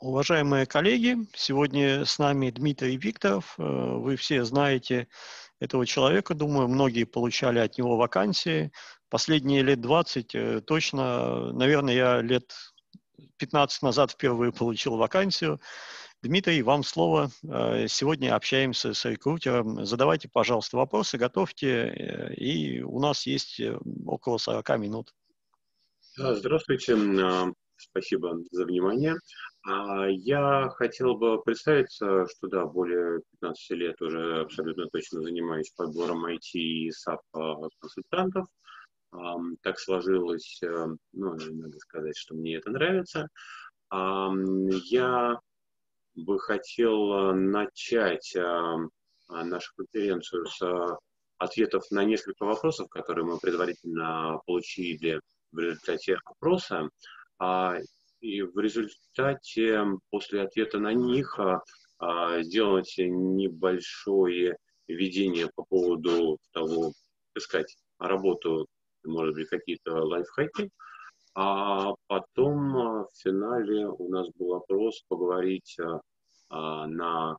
Уважаемые коллеги, сегодня с нами Дмитрий Викторов. Э, вы все знаете этого человека, думаю, многие получали от него вакансии. Последние лет 20 э, точно, наверное, я лет 15 назад впервые получил вакансию. Дмитрий, вам слово. Э, сегодня общаемся с рекрутером. Задавайте, пожалуйста, вопросы, готовьте, и у нас есть около 40 минут. Здравствуйте. Спасибо за внимание. А, я хотел бы представиться, что да, более 15 лет уже абсолютно точно занимаюсь подбором IT и SAP а, консультантов. Так сложилось, э, ну, надо сказать, что мне это нравится. Я бы хотел начать нашу конференцию с ответов на несколько вопросов, которые мы предварительно получили в результате опроса. А, и в результате, после ответа на них, а, а, сделать небольшое введение по поводу того, искать работу, может быть, какие-то лайфхаки. А потом в финале у нас был вопрос поговорить на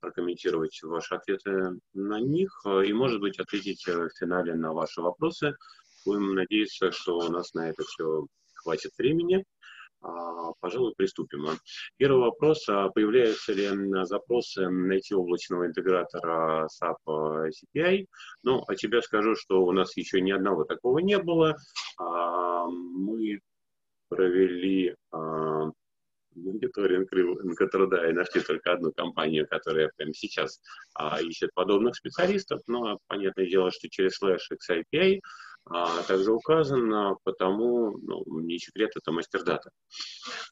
прокомментировать ваши ответы на них и, может быть, ответить в финале на ваши вопросы. Будем надеяться, что у нас на это все хватит времени. А, пожалуй, приступим. Первый вопрос. А появляются ли запросы найти облачного интегратора SAP CPI? Ну, о тебе скажу, что у нас еще ни одного такого не было. А, мы провели мониторинг рынка и нашли только одну компанию, которая прямо сейчас ищет подобных специалистов, но понятное дело, что через Slash XIPI а, также указан, потому, ну, не секрет, это мастер-дата.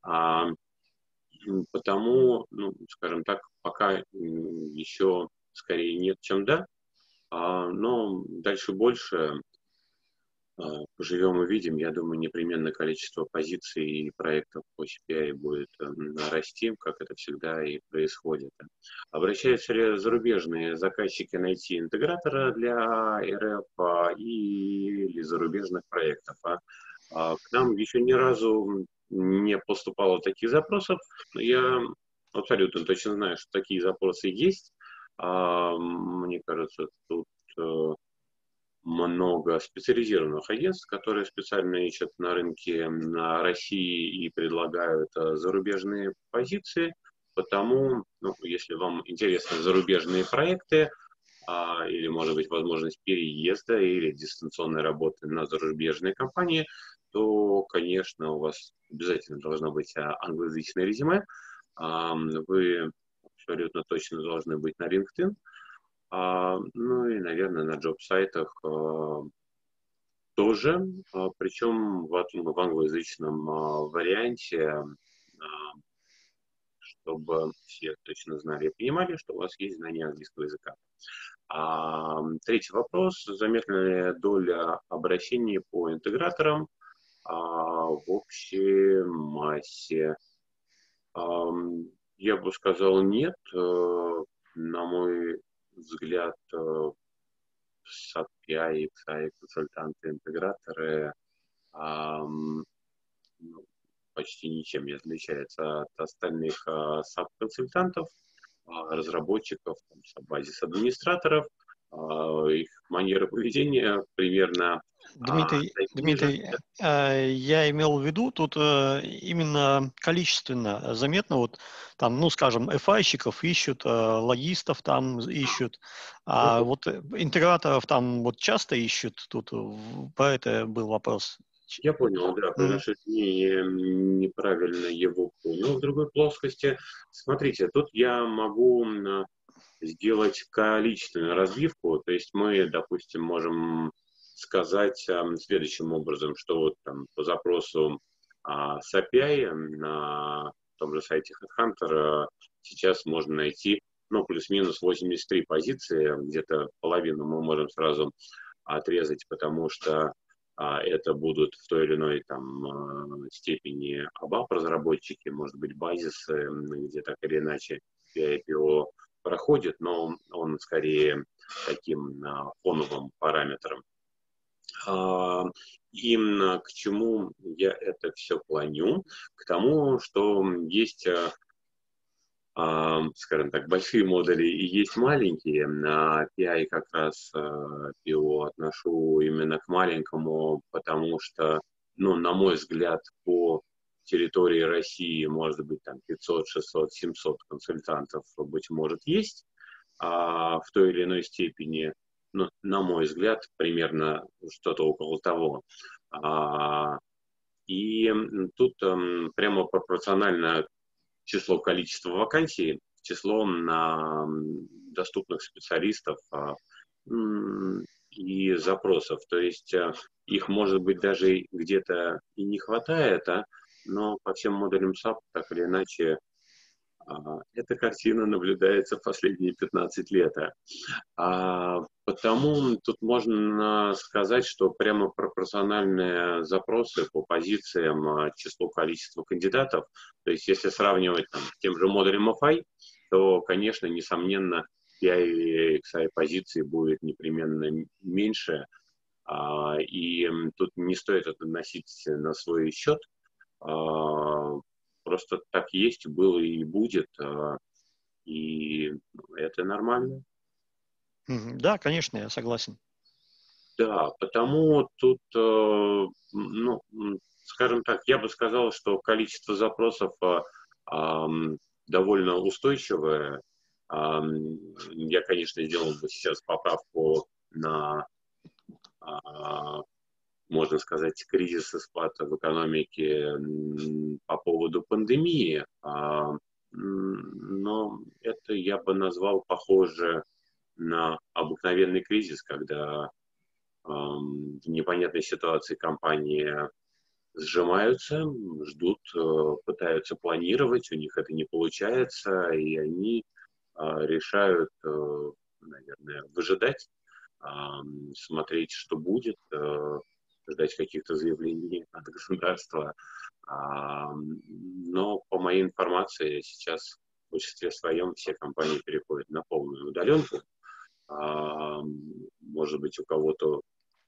А, потому, ну, скажем так, пока еще скорее нет, чем да, а, но дальше больше поживем и видим. Я думаю, непременно количество позиций и проектов по CPI будет э, расти, как это всегда и происходит. Обращаются ли зарубежные заказчики найти интегратора для РФ а, или зарубежных проектов? А? К нам еще ни разу не поступало таких запросов, я абсолютно точно знаю, что такие запросы есть. Мне кажется, тут э, много специализированных агентств, которые специально ищут на рынке России и предлагают э, зарубежные позиции. Потому, ну, если вам интересны зарубежные проекты, а, или, может быть, возможность переезда или дистанционной работы на зарубежные компании, то, конечно, у вас обязательно должно быть а, англоязычное резюме. Вы абсолютно точно должны быть на LinkedIn. А, ну и, наверное, на джоб-сайтах а, тоже, а, причем в, в англоязычном варианте, чтобы все точно знали и понимали, что у вас есть знание английского языка. А, третий вопрос. Заметна ли доля обращений по интеграторам а, в общей массе? А, я бы сказал нет. А, на мой взгляд, SAP, XI, консультанты, интеграторы ну, почти ничем не отличается от остальных SAP-консультантов, а, разработчиков, базис администраторов – а, их манера поведения примерно... Дмитрий, а, Дмитрий э, я имел в виду тут э, именно количественно заметно, вот там, ну, скажем, FI-щиков ищут, э, логистов там ищут, а вот интеграторов там вот часто ищут, тут про это был вопрос. Я понял, да, потому не, неправильно его понял. В другой плоскости, смотрите, тут я могу сделать количественную разбивку. То есть мы, допустим, можем сказать э, следующим образом, что вот там по запросу э, SAPI на том же сайте HeadHunter э, сейчас можно найти ну, плюс-минус 83 позиции, где-то половину мы можем сразу отрезать, потому что а, это будут в той или иной там э, степени ABAP разработчики, может быть, базисы, где так или иначе PIPO проходит, но он скорее таким а, фоновым параметром. Именно к чему я это все клоню? К тому, что есть скажем так, большие модули и есть маленькие. На PI как раз э, отношу именно к маленькому, потому что, ну, на мой взгляд, по территории России, может быть, там 500, 600, 700 консультантов, быть может, есть а в той или иной степени, ну, на мой взгляд, примерно что-то около того. А, и тут прямо пропорционально число количества вакансий, число на доступных специалистов а, и запросов. То есть а, их, может быть, даже где-то и не хватает, а, но по всем модулям SAP так или иначе а, эта картина наблюдается в последние 15 лет. А, потому тут можно сказать, что прямо пропорциональные запросы по позициям, а, числу количества кандидатов, то есть если сравнивать там, с тем же модулем FI, то, конечно, несомненно, PI или XI позиции будет непременно меньше, и тут не стоит это носить на свой счет, просто так есть, было и будет, а, и это нормально. Да, конечно, я согласен. Да, потому тут, э, ну, скажем так, я бы сказал, что количество запросов а, довольно устойчивое. Я, конечно, сделал бы сейчас поправку на а, можно сказать, кризис и спад в экономике по поводу пандемии. А, но это я бы назвал похоже на обыкновенный кризис, когда в непонятной ситуации компании сжимаются, ждут, э, пытаются планировать, у них это не получается, и они а, решают, э, наверное, выжидать, смотреть, что будет, э, ждать каких-то заявлений от государства. А, но по моей информации сейчас в большинстве своем все компании переходят на полную удаленку. А, может быть, у кого-то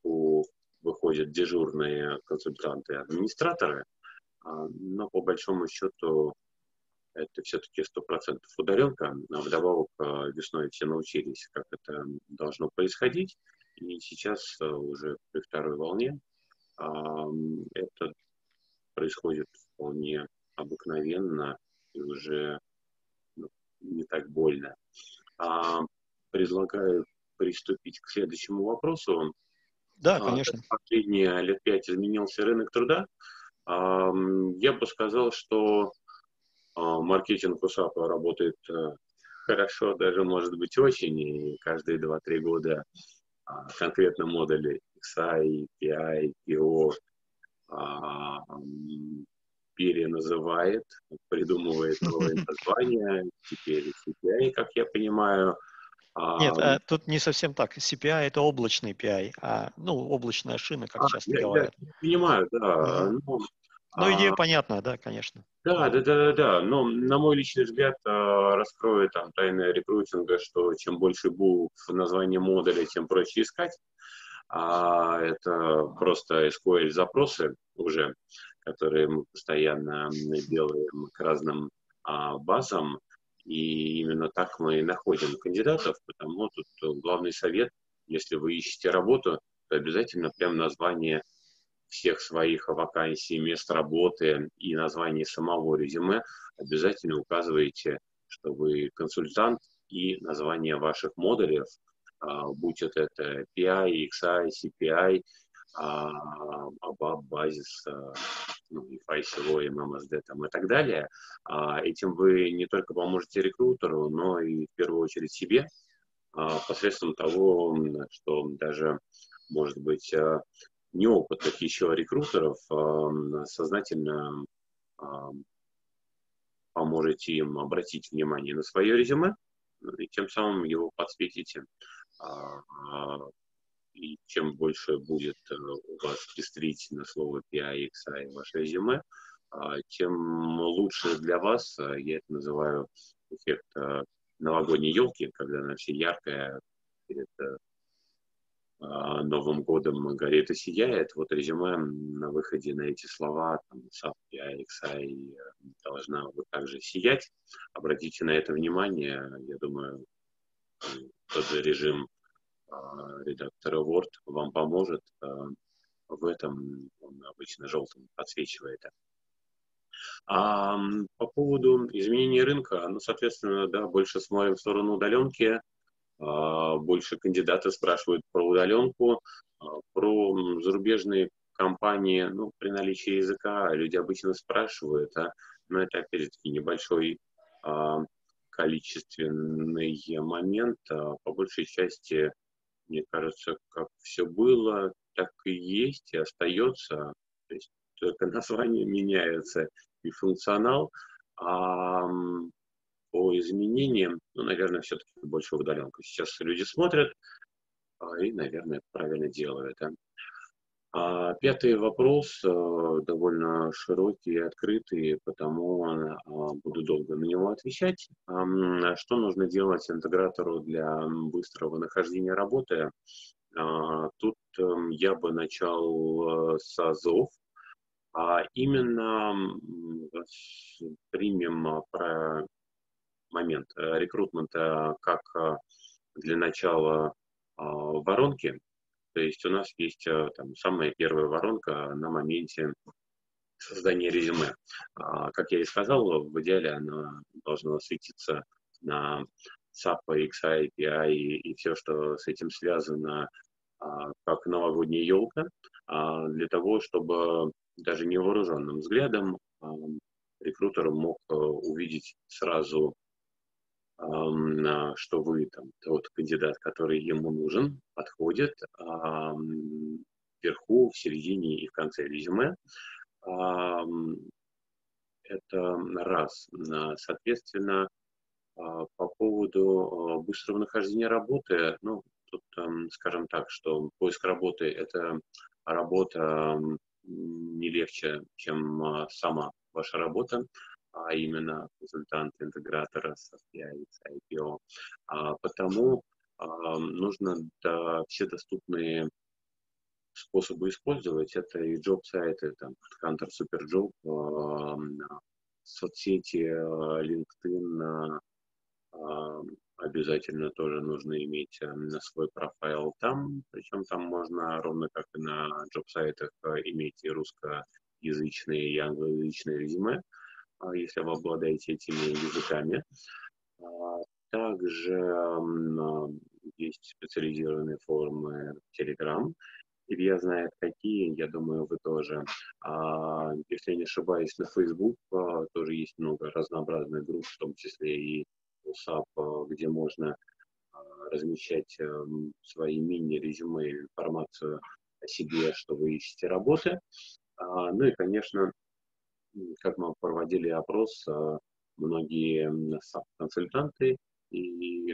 у, выходят дежурные консультанты, администраторы, а, но по большому счету это все-таки сто процентов удаленка. А вдобавок весной все научились, как это должно происходить. И сейчас уже при второй волне это происходит вполне обыкновенно и уже ну, не так больно. А, предлагаю приступить к следующему вопросу. Да, а, конечно. А, последние лет пять изменился рынок труда. А, я бы сказал, что а, маркетинг УСАПа работает а, хорошо, даже может быть очень, и каждые 2-3 года конкретно модули XI, PI, PO а, переназывает, придумывает новые названия, теперь CPI, как я понимаю. А, Нет, а, тут не совсем так. CPI это облачный PI, а, ну, облачная шина, как а, часто я, говорят. Я понимаю, да. Mm-hmm. Но, ну, идея а, понятна, да, конечно. Да, да, да, да, да. Но на мой личный взгляд а, раскроет там тайны рекрутинга, что чем больше букв в названии модуля, тем проще искать а это просто SQL запросы уже, которые мы постоянно делаем к разным а, базам, и именно так мы и находим кандидатов, потому тут главный совет, если вы ищете работу, то обязательно прям название всех своих вакансий, мест работы и название самого резюме обязательно указываете, что вы консультант и название ваших модулей, а, будь это, это PI, XI, CPI, ABAP, базис, ну, и FICO, и MMSD там, и так далее. А, этим вы не только поможете рекрутеру, но и в первую очередь себе, а, посредством того, что даже, может быть, неопытных еще рекрутеров сознательно поможете им обратить внимание на свое резюме, и тем самым его подсветите. А, и чем больше будет э, у вас действительно слово PI, XI в ваше резюме, а, тем лучше для вас, а, я это называю эффект новогодней елки, когда она все яркая перед Новым годом горит и сияет. Вот резюме на выходе на эти слова, там, SAP, XI должна вот так же сиять. Обратите на это внимание. Я думаю, тот же режим редактора Word вам поможет в этом. Он обычно желтым подсвечивает. А по поводу изменения рынка, ну, соответственно, да, больше смотрим в сторону удаленки, а, больше кандидаты спрашивают про удаленку, а, про зарубежные компании, ну, при наличии языка люди обычно спрашивают, а, но это, опять-таки, небольшой а, количественный момент, а, по большей части, мне кажется, как все было, так и есть, и остается, то есть только название меняется и функционал, а по изменениям, ну, наверное, все-таки больше удаленка. Сейчас люди смотрят а, и, наверное, правильно делают. Да? А пятый вопрос э, довольно широкий и открытый, потому а, буду долго на него отвечать. Что нужно делать интегратору для быстрого нахождения работы? А, тут эм, я бы начал э, с АЗОВ, а именно примем момент э, рекрутмента как э, для начала а, воронки. То есть у нас есть э, там, самая первая воронка на моменте создания резюме. А, как я и сказал, в идеале она должна светиться на SAP, XI, API и, и все, что с этим связано, а, как новогодняя елка, для того, чтобы даже невооруженным взглядом рекрутер мог увидеть сразу что вы там тот кандидат, который ему нужен, подходит вверху, в середине и в конце резюме. Это раз. Соответственно, а, по поводу а, быстрого нахождения работы, ну, тут, скажем так, что поиск работы – это работа не легче, чем а, сама ваша работа а именно консультант интегратора с API, IPO. А, потому а, нужно да, все доступные способы использовать. Это и джоб-сайты, там, Hunter, Superjob, а, соцсети, LinkedIn, а, обязательно тоже нужно иметь на свой профайл там, причем там можно ровно как и на джоб-сайтах иметь и русскоязычные, и англоязычные резюме. А, если вы обладаете этими языками. А, также а, есть специализированные форумы Telegram. Илья знает какие, я думаю, вы тоже. Если я не ошибаюсь, на Facebook тоже есть много разнообразных групп, в том числе и USAP, где можно размещать свои мини-резюме, информацию о себе, что вы ищете работы. Ну и, конечно, как мы проводили опрос, а, многие консультанты и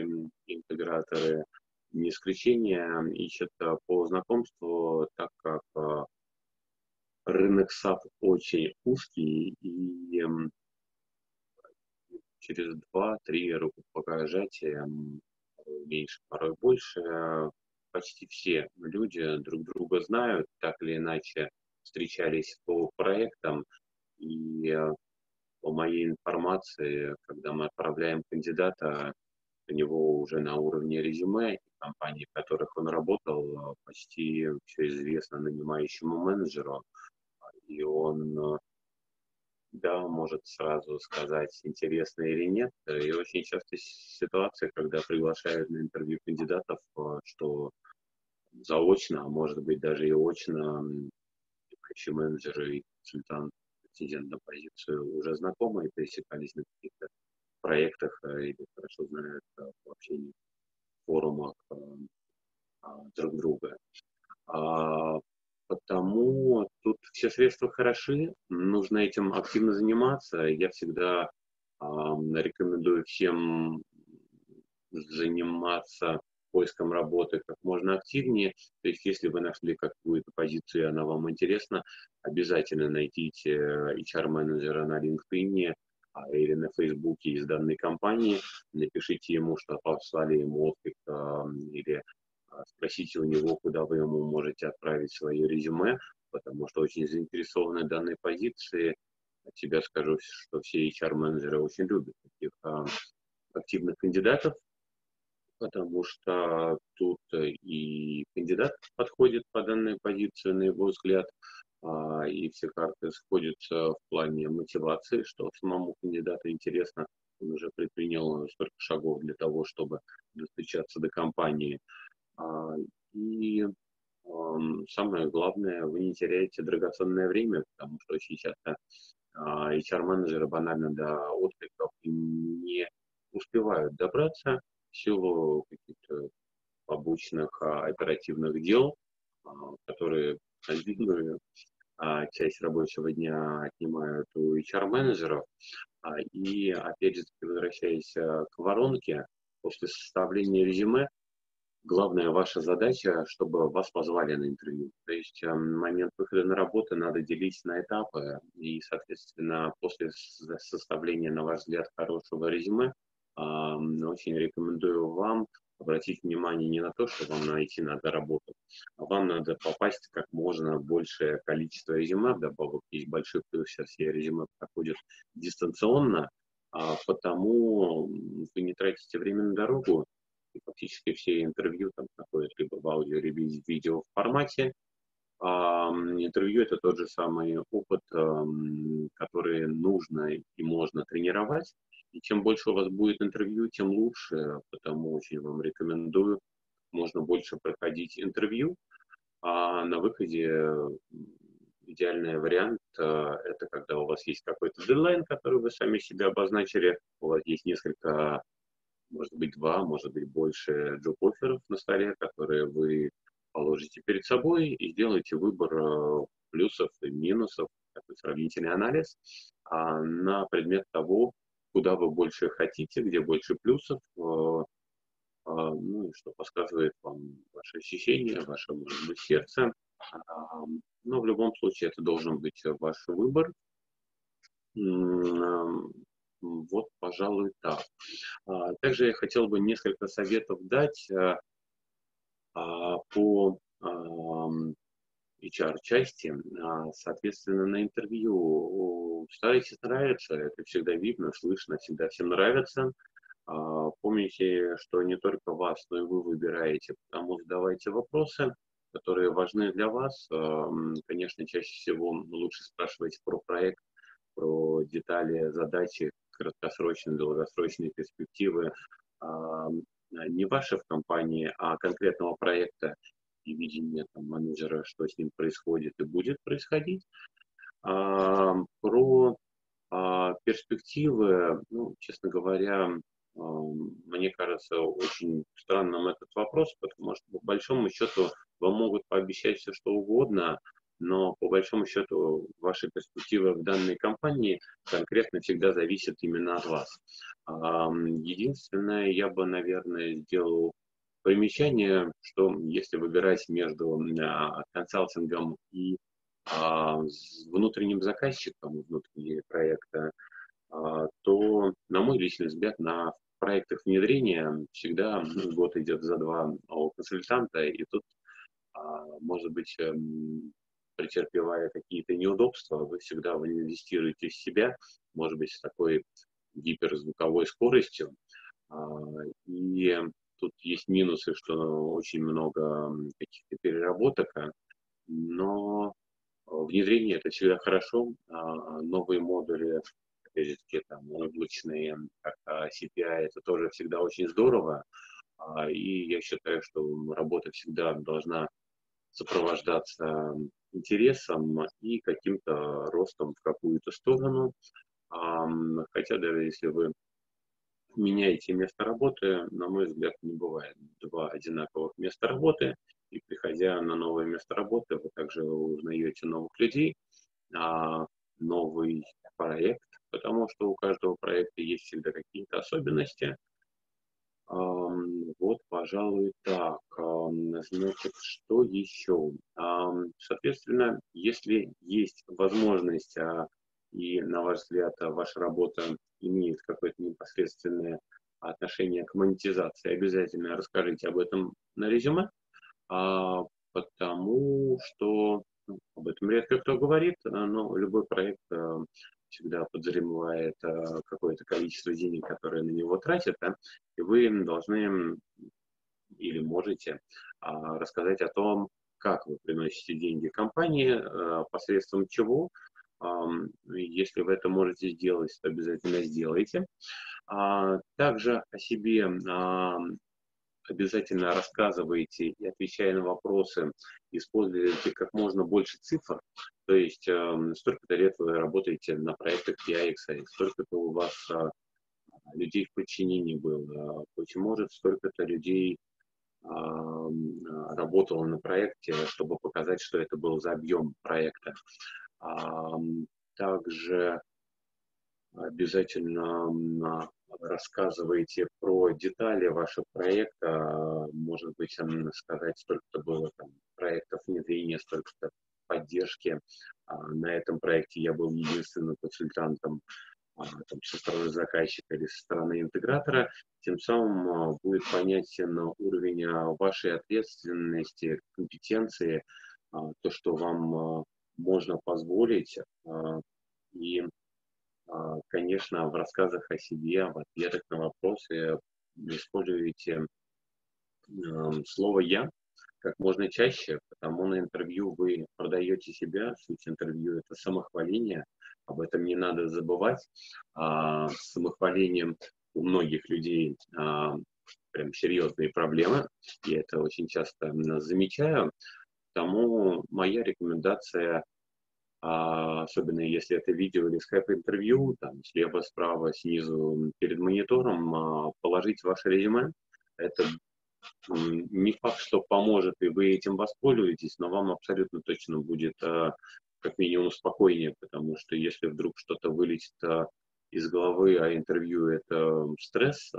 интеграторы не исключение ищут а, по знакомству, так как а, рынок SAP очень узкий и через два-три рукопожатия, меньше, порой больше, почти все люди друг друга знают, так или иначе встречались по проектам, и э, по моей информации, когда мы отправляем кандидата, у него уже на уровне резюме, компании, в которых он работал, э, почти все известно нанимающему менеджеру, и он э, да, может сразу сказать, интересно или нет. И очень часто ситуация, когда приглашают на интервью кандидатов, что заочно, а может быть даже и очно, менеджеры и консультант претендент на позицию уже знакомы и пересекались на каких-то проектах э, или хорошо знают э, в общении форумах э, а, друг друга. А, потому тут все средства хороши, нужно этим активно заниматься. Я всегда рекомендую всем заниматься поиском работы как можно активнее. То есть, если вы нашли какую-то позицию, и она вам интересна, обязательно найдите HR-менеджера на LinkedIn а, или на Фейсбуке из данной компании, напишите ему, что послали ему отклик или спросите у него, куда вы ему можете отправить свое резюме, потому что очень заинтересованы данной позиции. От себя скажу, что все HR-менеджеры очень любят таких а, активных кандидатов, потому что тут и кандидат подходит по данной позиции, на его взгляд, а, и все карты сходятся в плане мотивации, что самому кандидату интересно, он уже предпринял столько шагов для того, чтобы достучаться до компании. А, и самое главное, вы не теряете драгоценное время, потому что очень часто HR-менеджеры банально до откликов не успевают добраться силу каких-то побочных а, оперативных дел, а, которые длинную а, часть рабочего дня отнимают у HR-менеджеров. А, и, опять же, возвращаясь к воронке, после составления резюме, главная ваша задача, чтобы вас позвали на интервью. То есть э, момент выхода на работу надо делить на этапы. И, соответственно, после составления, на ваш взгляд, хорошего резюме, очень рекомендую вам обратить внимание не на то, что вам найти надо работу, а вам надо попасть как можно большее количество резюме. Вдобавок есть большой плюс, сейчас все резюме проходят дистанционно, а потому вы не тратите время на дорогу, и фактически все интервью там проходят либо в аудио, либо в видео формате. А, интервью это тот же самый опыт, который нужно и можно тренировать. И чем больше у вас будет интервью, тем лучше, потому очень вам рекомендую можно больше проходить интервью. А на выходе идеальный вариант э, это когда у вас есть какой-то дедлайн, который вы сами себе обозначили, у вас есть несколько, может быть, два, может быть, больше джоб-офферов на столе, которые вы положите перед собой и сделаете выбор э, плюсов и минусов, такой сравнительный анализ а на предмет того, куда вы больше хотите, где больше плюсов, э, а, ну и что подсказывает вам ваше ощущение, ваше, может быть, сердце. Но в любом случае это должен быть ваш выбор. Вот, пожалуй, так. А, также я хотел бы несколько советов дать э, а, по HR-части. Соответственно, на интервью старайтесь нравиться, это всегда видно, слышно, всегда всем нравится. Помните, что не только вас, но и вы выбираете, потому задавайте вопросы, которые важны для вас. Конечно, чаще всего лучше спрашивать про проект, про детали, задачи, краткосрочные, долгосрочные перспективы не ваши в компании, а конкретного проекта и видение там, менеджера, что с ним происходит и будет происходить. А, про а, перспективы, ну, честно говоря, а, мне кажется очень странным этот вопрос, потому что по большому счету вам могут пообещать все что угодно, но по большому счету ваши перспективы в данной компании конкретно всегда зависят именно от вас. Единственное, я бы, наверное, сделал примечание, что если выбирать между консалтингом и а, внутренним заказчиком внутреннего проекта, а, то, на мой личный взгляд, на проектах внедрения всегда ну, год идет за два у консультанта, и тут, а, может быть, эм, претерпевая какие-то неудобства, вы всегда инвестируете в себя, может быть, с такой гиперзвуковой скоростью, и тут есть минусы, что очень много каких-то переработок, но внедрение это всегда хорошо. А, новые модули, опять же таки, там, облачные, как CPI, это тоже всегда очень здорово. А, и я считаю, что работа всегда должна сопровождаться интересом и каким-то ростом в какую-то сторону. Хотя даже если вы меняете место работы, на мой взгляд, не бывает два одинаковых места работы. И приходя на новое место работы, вы также узнаете новых людей, а, новый проект, потому что у каждого проекта есть всегда какие-то особенности. Вот, пожалуй, так. Значит, что еще? Соответственно, если есть возможность а, и, на ваш взгляд, ваша работа имеет какое-то непосредственное отношение к монетизации, обязательно расскажите об этом на резюме. А, потому что ну, об этом редко кто говорит, но любой проект всегда подразумевает какое-то количество денег, которые на него тратят, да, и вы должны или можете рассказать о том, как вы приносите деньги компании, посредством чего, если вы это можете сделать, то обязательно сделайте. А, также о себе обязательно рассказывайте и отвечая на вопросы, используйте как можно больше цифр. То есть столько-то лет вы работаете на проектах PIX, столько-то у вас а, людей в подчинении было, быть может, столько-то людей работало на проекте, чтобы показать, что это был за объем проекта. Также обязательно рассказывайте про детали вашего проекта. Может быть, сказать, столько-то было там, проектов внедрения, столько-то поддержки. А, на этом проекте я был единственным консультантом а, там, со стороны заказчика или со стороны интегратора. Тем самым а, будет понятен уровень вашей ответственности, компетенции, то, что вам можно позволить. И а, конечно, в рассказах о себе, в ответах на вопросы используете слово «я» как можно чаще, потому на интервью вы продаете себя, суть интервью – это самохваление, об этом не надо забывать. А, самохвалением у многих людей а, прям серьезные проблемы, я это очень часто замечаю, тому моя рекомендация а, особенно если это видео или скайп-интервью, там слева, справа, снизу, перед монитором, а, положить ваше резюме. Это не факт, что поможет, и вы этим воспользуетесь, но вам абсолютно точно будет а, как минимум спокойнее, потому что если вдруг что-то вылетит из головы, а интервью это стресс,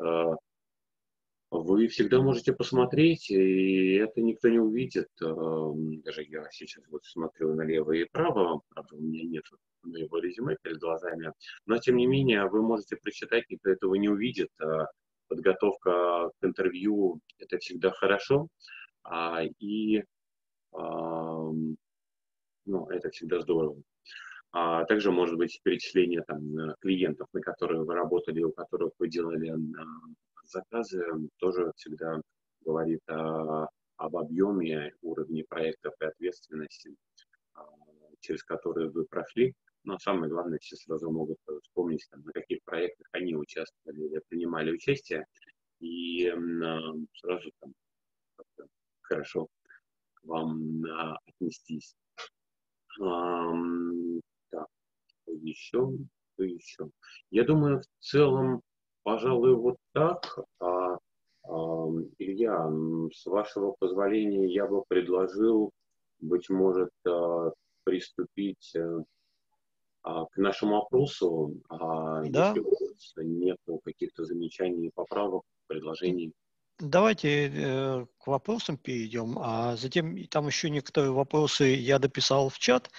вы всегда можете посмотреть, и это никто не увидит. Эм, даже я сейчас вот смотрю налево и право, правда, у меня нет моего резюме перед глазами, но тем не менее вы можете прочитать, никто этого не увидит. Э, подготовка к интервью – это всегда хорошо, а, и ну, это всегда здорово. А также может быть перечисление там, клиентов, на которые вы работали, у которых вы делали заказы тоже всегда говорит о, об объеме, уровне проектов и ответственности, а, через которые вы прошли. Но самое главное, все сразу могут вспомнить, там, на каких проектах они участвовали или принимали участие, и а, сразу там, хорошо к вам а, отнестись. Так, еще, еще. Я думаю, в целом Пожалуй, вот так. А, а, Илья, с вашего позволения я бы предложил, быть может, а, приступить э, а, к нашему опросу. А, да. Если нет каких-то замечаний, поправок, предложений. Давайте э, к вопросам перейдем, а затем там еще некоторые вопросы я дописал в чат,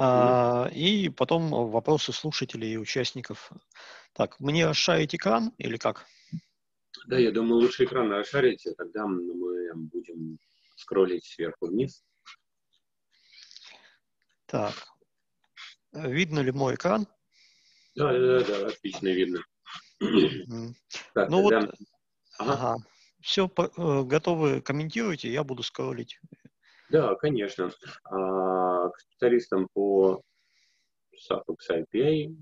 mm-hmm. и потом вопросы слушателей и участников. Так, мне расшарить экран или как? Да, я думаю, лучше экран расшарить, а тогда мы будем скроллить сверху вниз. Так, видно ли мой экран? Да, да, да, отлично видно. Так, ну тогда... вот, ага. ага. Все, э, готовы, комментируйте, я буду скроллить. Да, конечно. А, к специалистам по Suffix IPA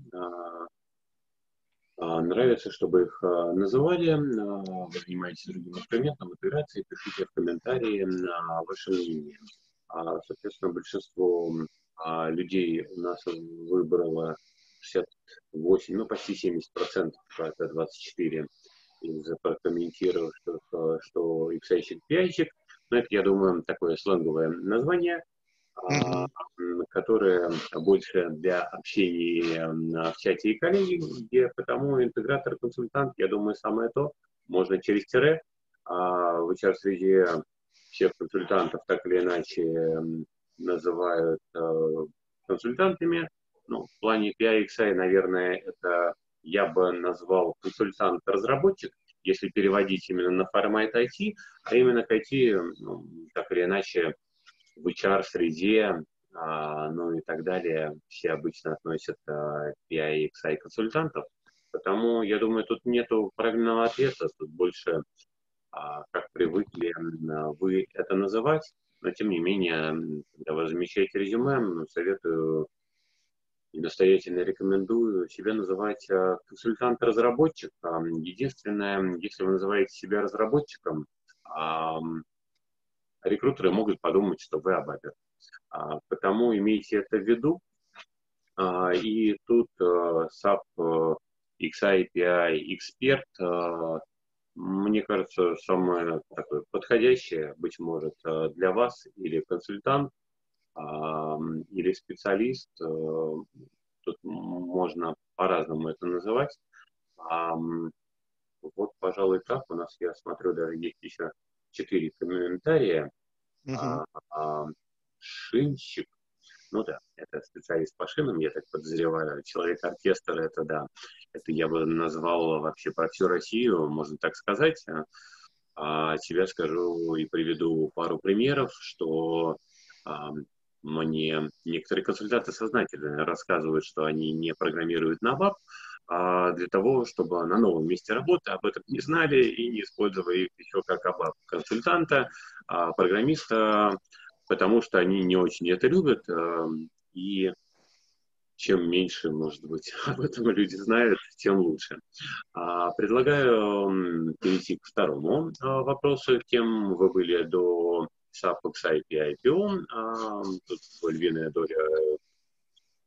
а, нравится, чтобы их а, называли. А, вы занимаетесь другим инструментом интеграции, пишите в комментарии ваше мнение. Соответственно, большинство людей у нас выбрало 68, ну почти 70 процентов, это 24 из прокомментировав, что, что пиайщик. Но это, я думаю, такое сленговое название – mm которые больше для общения в чате и коллеги, где потому интегратор-консультант, я думаю, самое то, можно через тире. А в HR-среде всех консультантов так или иначе называют э, консультантами. Ну, в плане PIXI, наверное, это я бы назвал консультант-разработчик, если переводить именно на формат IT, а именно к IT ну, так или иначе в HR-среде, а, ну и так далее, все обычно относят а, PI и XI консультантов. Потому, я думаю, тут нету правильного ответа, тут больше, а, как привыкли вы это называть, но тем не менее, когда вы замещаете резюме, советую и настоятельно рекомендую себя называть консультант-разработчик. Единственное, если вы называете себя разработчиком, рекрутеры могут подумать, что вы абабер. А, потому имейте это в виду. А, и тут SAP XIPI эксперт, мне кажется, самое такое подходящее, быть может, для вас или консультант, или специалист. Тут можно по-разному это называть. Вот, пожалуй, так. У нас, я смотрю, даже есть еще четыре комментария. Угу. А, а, шинщик, ну да, это специалист по шинам, я так подозреваю. Человек-оркестр, это да, это я бы назвал вообще про всю Россию, можно так сказать. А тебя скажу и приведу пару примеров, что а, мне некоторые консультанты сознательно рассказывают, что они не программируют на ВАП, а для того, чтобы на новом месте работы об этом не знали и не использовали их еще как АБАП консультанта, а программиста, потому что они не очень это любят, эм, и чем меньше, может быть, об этом люди знают, тем лучше. А, предлагаю перейти к второму а, вопросу, кем вы были до IPO. А, тут львиная доля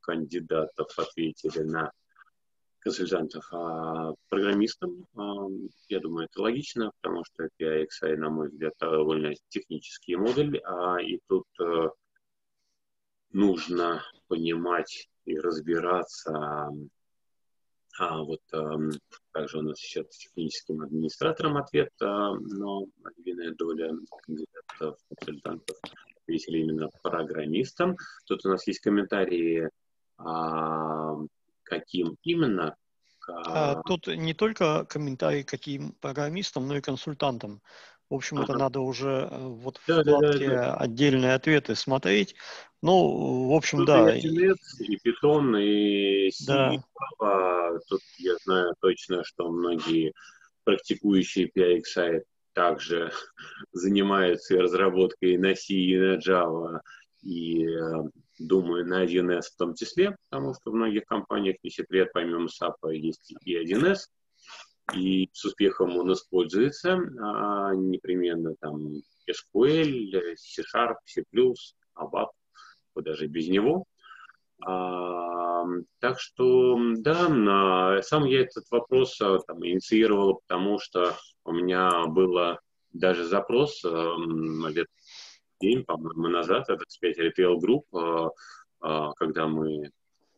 кандидатов ответили на консультантов, а программистам. Я думаю, это логично, потому что API XI, на мой взгляд, довольно технический модуль, а и тут э, нужно понимать и разбираться. А вот также у нас сейчас техническим администратором ответ, но львиная доля кандидатов, консультантов ответили именно программистам. Тут у нас есть комментарии каким именно? А, тут не только комментарии каким программистам, но и консультантам. В общем, ага. это надо уже э, вот в да, вкладке да, да, да. отдельные ответы смотреть. Ну, в общем, тут да. И и Python, и да. Java. Тут я знаю точно, что многие практикующие PIXI также занимаются и разработкой на C и на Java, и э, думаю, на 1С в том числе, потому что в многих компаниях, не секрет, помимо SAP есть и 1С, и с успехом он используется, а непременно там SQL, C-Sharp, C++, ABAP, вот даже без него. А, так что, да, на, сам я этот вопрос а, там, инициировал, потому что у меня было даже запрос лет день, по-моему, назад, это, так сказать, Retail Group, э, э, когда мы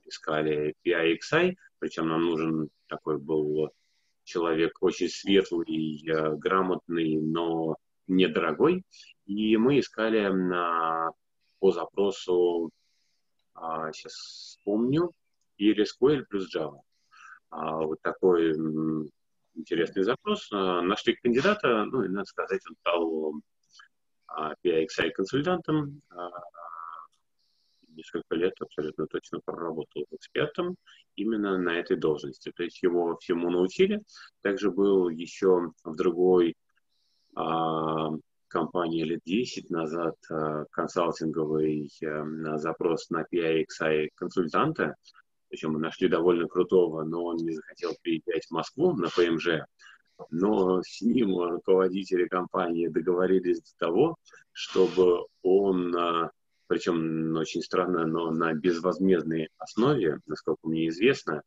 искали PIXI, причем нам нужен такой был человек очень светлый, э, грамотный, но недорогой. И мы искали на, по запросу, сейчас вспомню, PLSQL плюс Java. Вот такой интересный запрос. Нашли кандидата, ну, и, надо сказать, он стал PIXI консультантом, а, несколько лет абсолютно точно проработал экспертом именно на этой должности. То есть его всему научили. Также был еще в другой а, компании лет 10 назад а, консалтинговый а, запрос на PIXI консультанта. Причем мы нашли довольно крутого, но он не захотел приезжать в Москву на ПМЖ но с ним руководители компании договорились до того, чтобы он, а, причем очень странно, но на безвозмездной основе, насколько мне известно,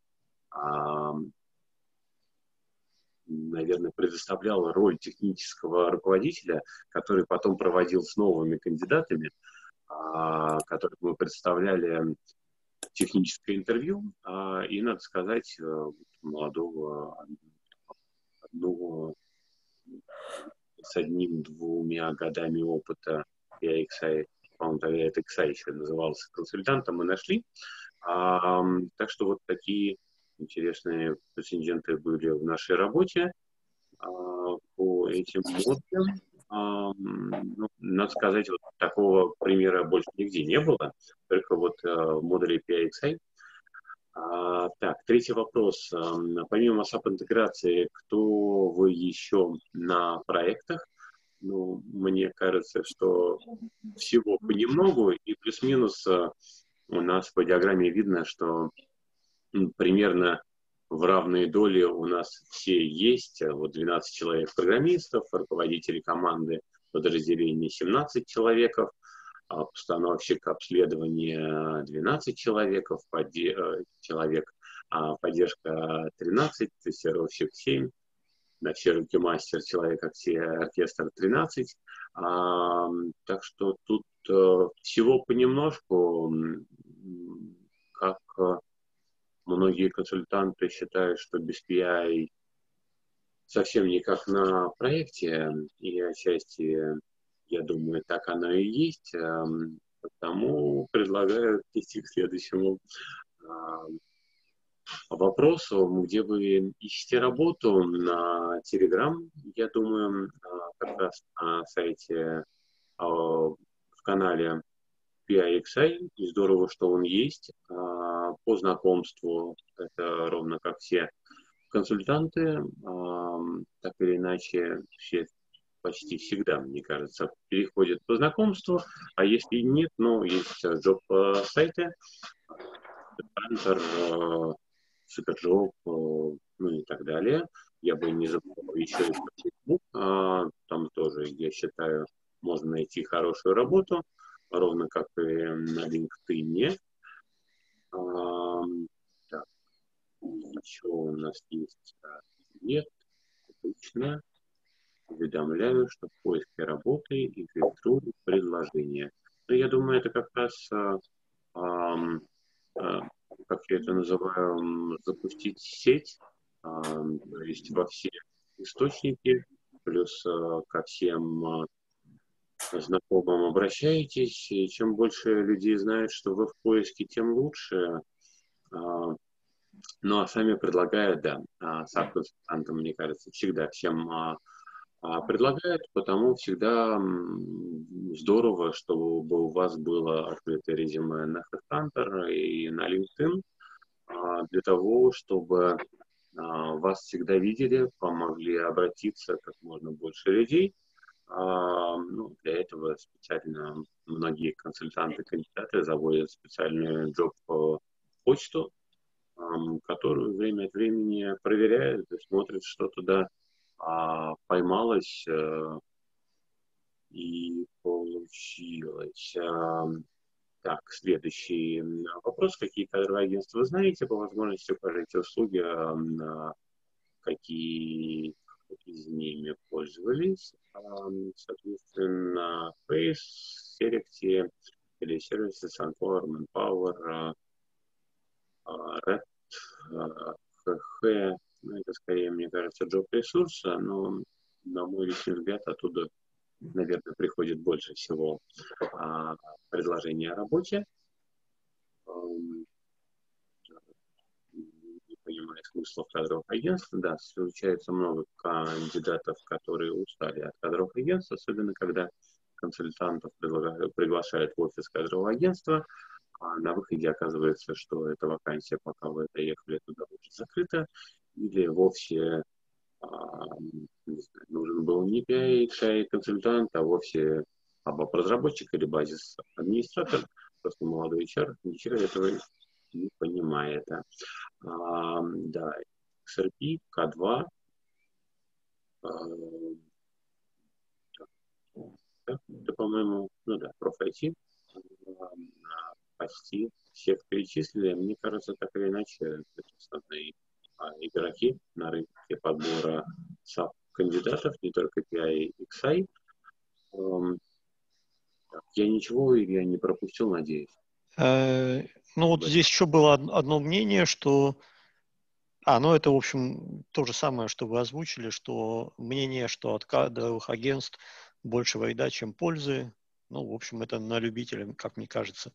наверное, предоставлял роль технического руководителя, который потом проводил с новыми кандидатами, а, которых мы представляли техническое интервью, и, надо сказать, э, молодого ну, с одним-двумя годами опыта я XI, по-моему, тогда это XI еще назывался консультантом, мы нашли. А, так что вот такие интересные претенденты были в нашей работе а, по этим модулям. ну, надо сказать, вот такого примера больше нигде не было, только вот э, в модуле PIXI. А, так, третий вопрос. Помимо SAP-интеграции, кто вы еще на проектах? Ну, мне кажется, что всего понемногу, и плюс-минус у нас по диаграмме видно, что примерно в равные доли у нас все есть. Вот 12 человек программистов, руководители команды подразделения 17 человеков, а постановщик обследования 12 человек, подде... Э, человек а поддержка 13, тестировщик 7, на все руки мастер, человек, оркестр 13. А, так что тут а, всего понемножку, как Многие консультанты считают, что без PI совсем не как на проекте, и отчасти, я думаю, так оно и есть. Эм, потому предлагаю идти к следующему эм, вопросу, где вы ищете работу на Telegram, я думаю, э, как раз на сайте, э, в канале PIXI, и здорово, что он есть. А, по знакомству, это ровно как все консультанты, а, так или иначе, все почти всегда, мне кажется, переходят по знакомству, а если нет, ну, есть джоб-сайты, Hunter, Superjob, ну и так далее. Я бы не забыл еще и Facebook, а, там тоже, я считаю, можно найти хорошую работу ровно как и на LinkedIn. А, так, еще у нас есть нет, отлично. Уведомляю, что в поиске работы и фильтрую предложения. Но я думаю, это как раз, а, а, как я это называю, запустить сеть, а, то есть во все источники, плюс а, ко всем знакомым обращаетесь, и чем больше людей знают, что вы в поиске, тем лучше. А, ну, а сами предлагают, да, а саб-консультантам, мне кажется, всегда всем а, предлагают, потому всегда здорово, чтобы у вас было открытое резюме на HeadHunter и на LinkedIn, для того, чтобы вас всегда видели, помогли обратиться как можно больше людей – ну, для этого специально многие консультанты, кандидаты заводят специальную джоб-почту, которую время от времени проверяют и смотрят, что туда а, поймалось а, и получилось. А, так, следующий вопрос. Какие кадровые агентства вы знаете? По возможности укажите услуги, а, какие из ними пользовались. Соответственно, Face, Selecti или сервисы Sunpower, Manpower, Red, HH, ну, это скорее, мне кажется, job ресурса, но, на мой личный взгляд, оттуда, наверное, приходит больше всего а, предложений о работе понимает смысла кадровых агентств. Да, случается много кандидатов, которые устали от кадровых агентств, особенно когда консультантов приглашают в офис кадрового агентства, а на выходе оказывается, что эта вакансия, пока вы доехали туда, уже закрыта, или вовсе а, не знаю, нужен был не PI-консультант, а вовсе ABAP-разработчик или базис-администратор, просто молодой HR, ничего этого не понимает. А, да, XRP, K2. А, это, по-моему, ну да, профайти. А, почти всех перечислили. Мне кажется, так или иначе, это основные а, игроки на рынке подбора кандидатов, не только PI и XI. Я ничего я не пропустил, надеюсь. Ну вот здесь еще было одно мнение, что... А, ну это, в общем, то же самое, что вы озвучили, что мнение, что от кадровых агентств больше вреда, чем пользы. Ну, в общем, это на любителя, как мне кажется.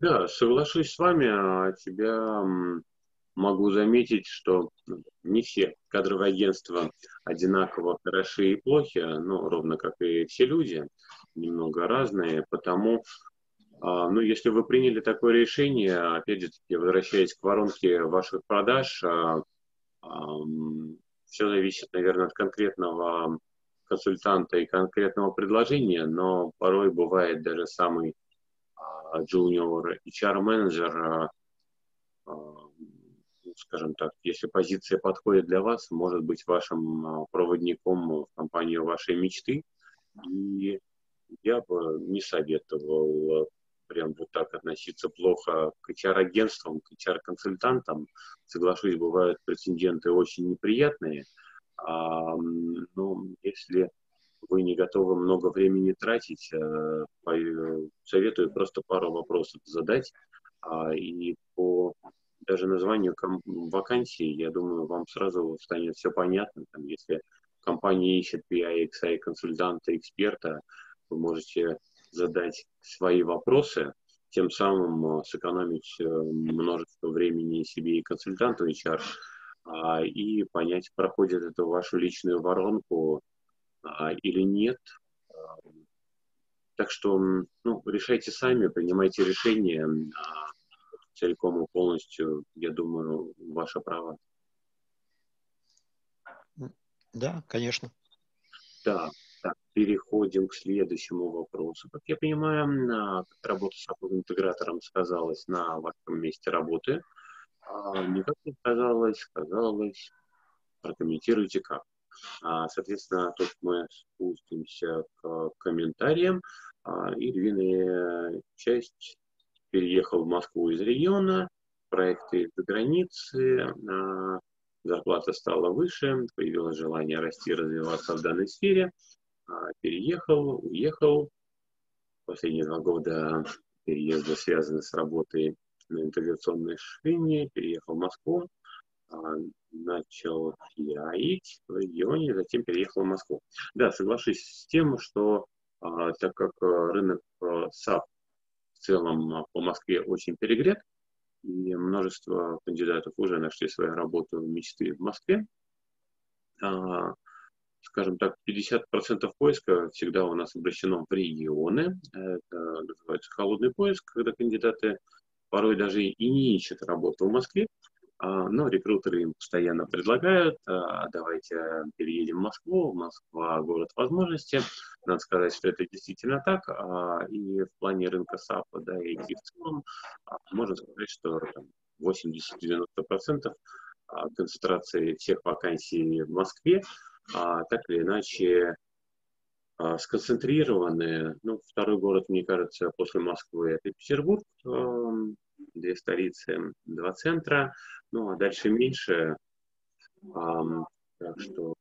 Да, соглашусь с вами. А тебя могу заметить, что не все кадровые агентства одинаково хороши и плохи, ну, ровно как и все люди, немного разные, потому, а, ну, если вы приняли такое решение, опять же, возвращаясь к воронке ваших продаж, а, все зависит, наверное, от конкретного консультанта и конкретного предложения, но порой бывает даже самый junior HR-менеджер скажем так, если позиция подходит для вас, может быть вашим а, проводником в компанию вашей мечты. И я бы не советовал прям вот так относиться плохо к HR-агентствам, к HR-консультантам. Соглашусь, бывают прецеденты очень неприятные. А, но если вы не готовы много времени тратить, э, советую просто пару вопросов задать. А, и по даже названию вакансии, я думаю, вам сразу станет все понятно. Там, если компания ищет PI, XI консультанта, эксперта, вы можете задать свои вопросы, тем самым э, сэкономить э, множество времени себе и консультанту HR, а, и понять, проходит это вашу личную воронку а, или нет. Так что ну, решайте сами, принимайте решения. А, целиком и полностью, я думаю, ваше право. Да, конечно. Да, так, переходим к следующему вопросу. Как я понимаю, на, работа с интегратором сказалась на вашем месте работы. А, никак не сказалось, сказалось, прокомментируйте как. А, соответственно, тут мы спустимся к комментариям. А, и львиная часть переехал в Москву из региона, проекты из-за границы, а, зарплата стала выше, появилось желание расти, развиваться в данной сфере, переехал, уехал. Последние два года переезда связаны с работой на интеграционной шине, переехал в Москву, а, начал я IT в регионе, затем переехал в Москву. Да, соглашусь с тем, что так как рынок SAP в целом а, по Москве очень перегрет, и множество кандидатов уже нашли свою работу мечты в Москве. Скажем так, 50% поиска всегда у нас обращено в регионы. Это называется холодный поиск, когда кандидаты порой даже и не ищут работу в Москве, а, но рекрутеры им постоянно предлагают, а, давайте переедем в Москву, Москва – город возможностей. Надо сказать, что это действительно так. А, и в плане рынка САПа, да, и в целом, можно сказать, что 80-90% концентрации всех вакансий в Москве так или иначе сконцентрированы. Ну, второй город, мне кажется, после Москвы – это Петербург, две столицы, два центра, ну а дальше меньше, а, так что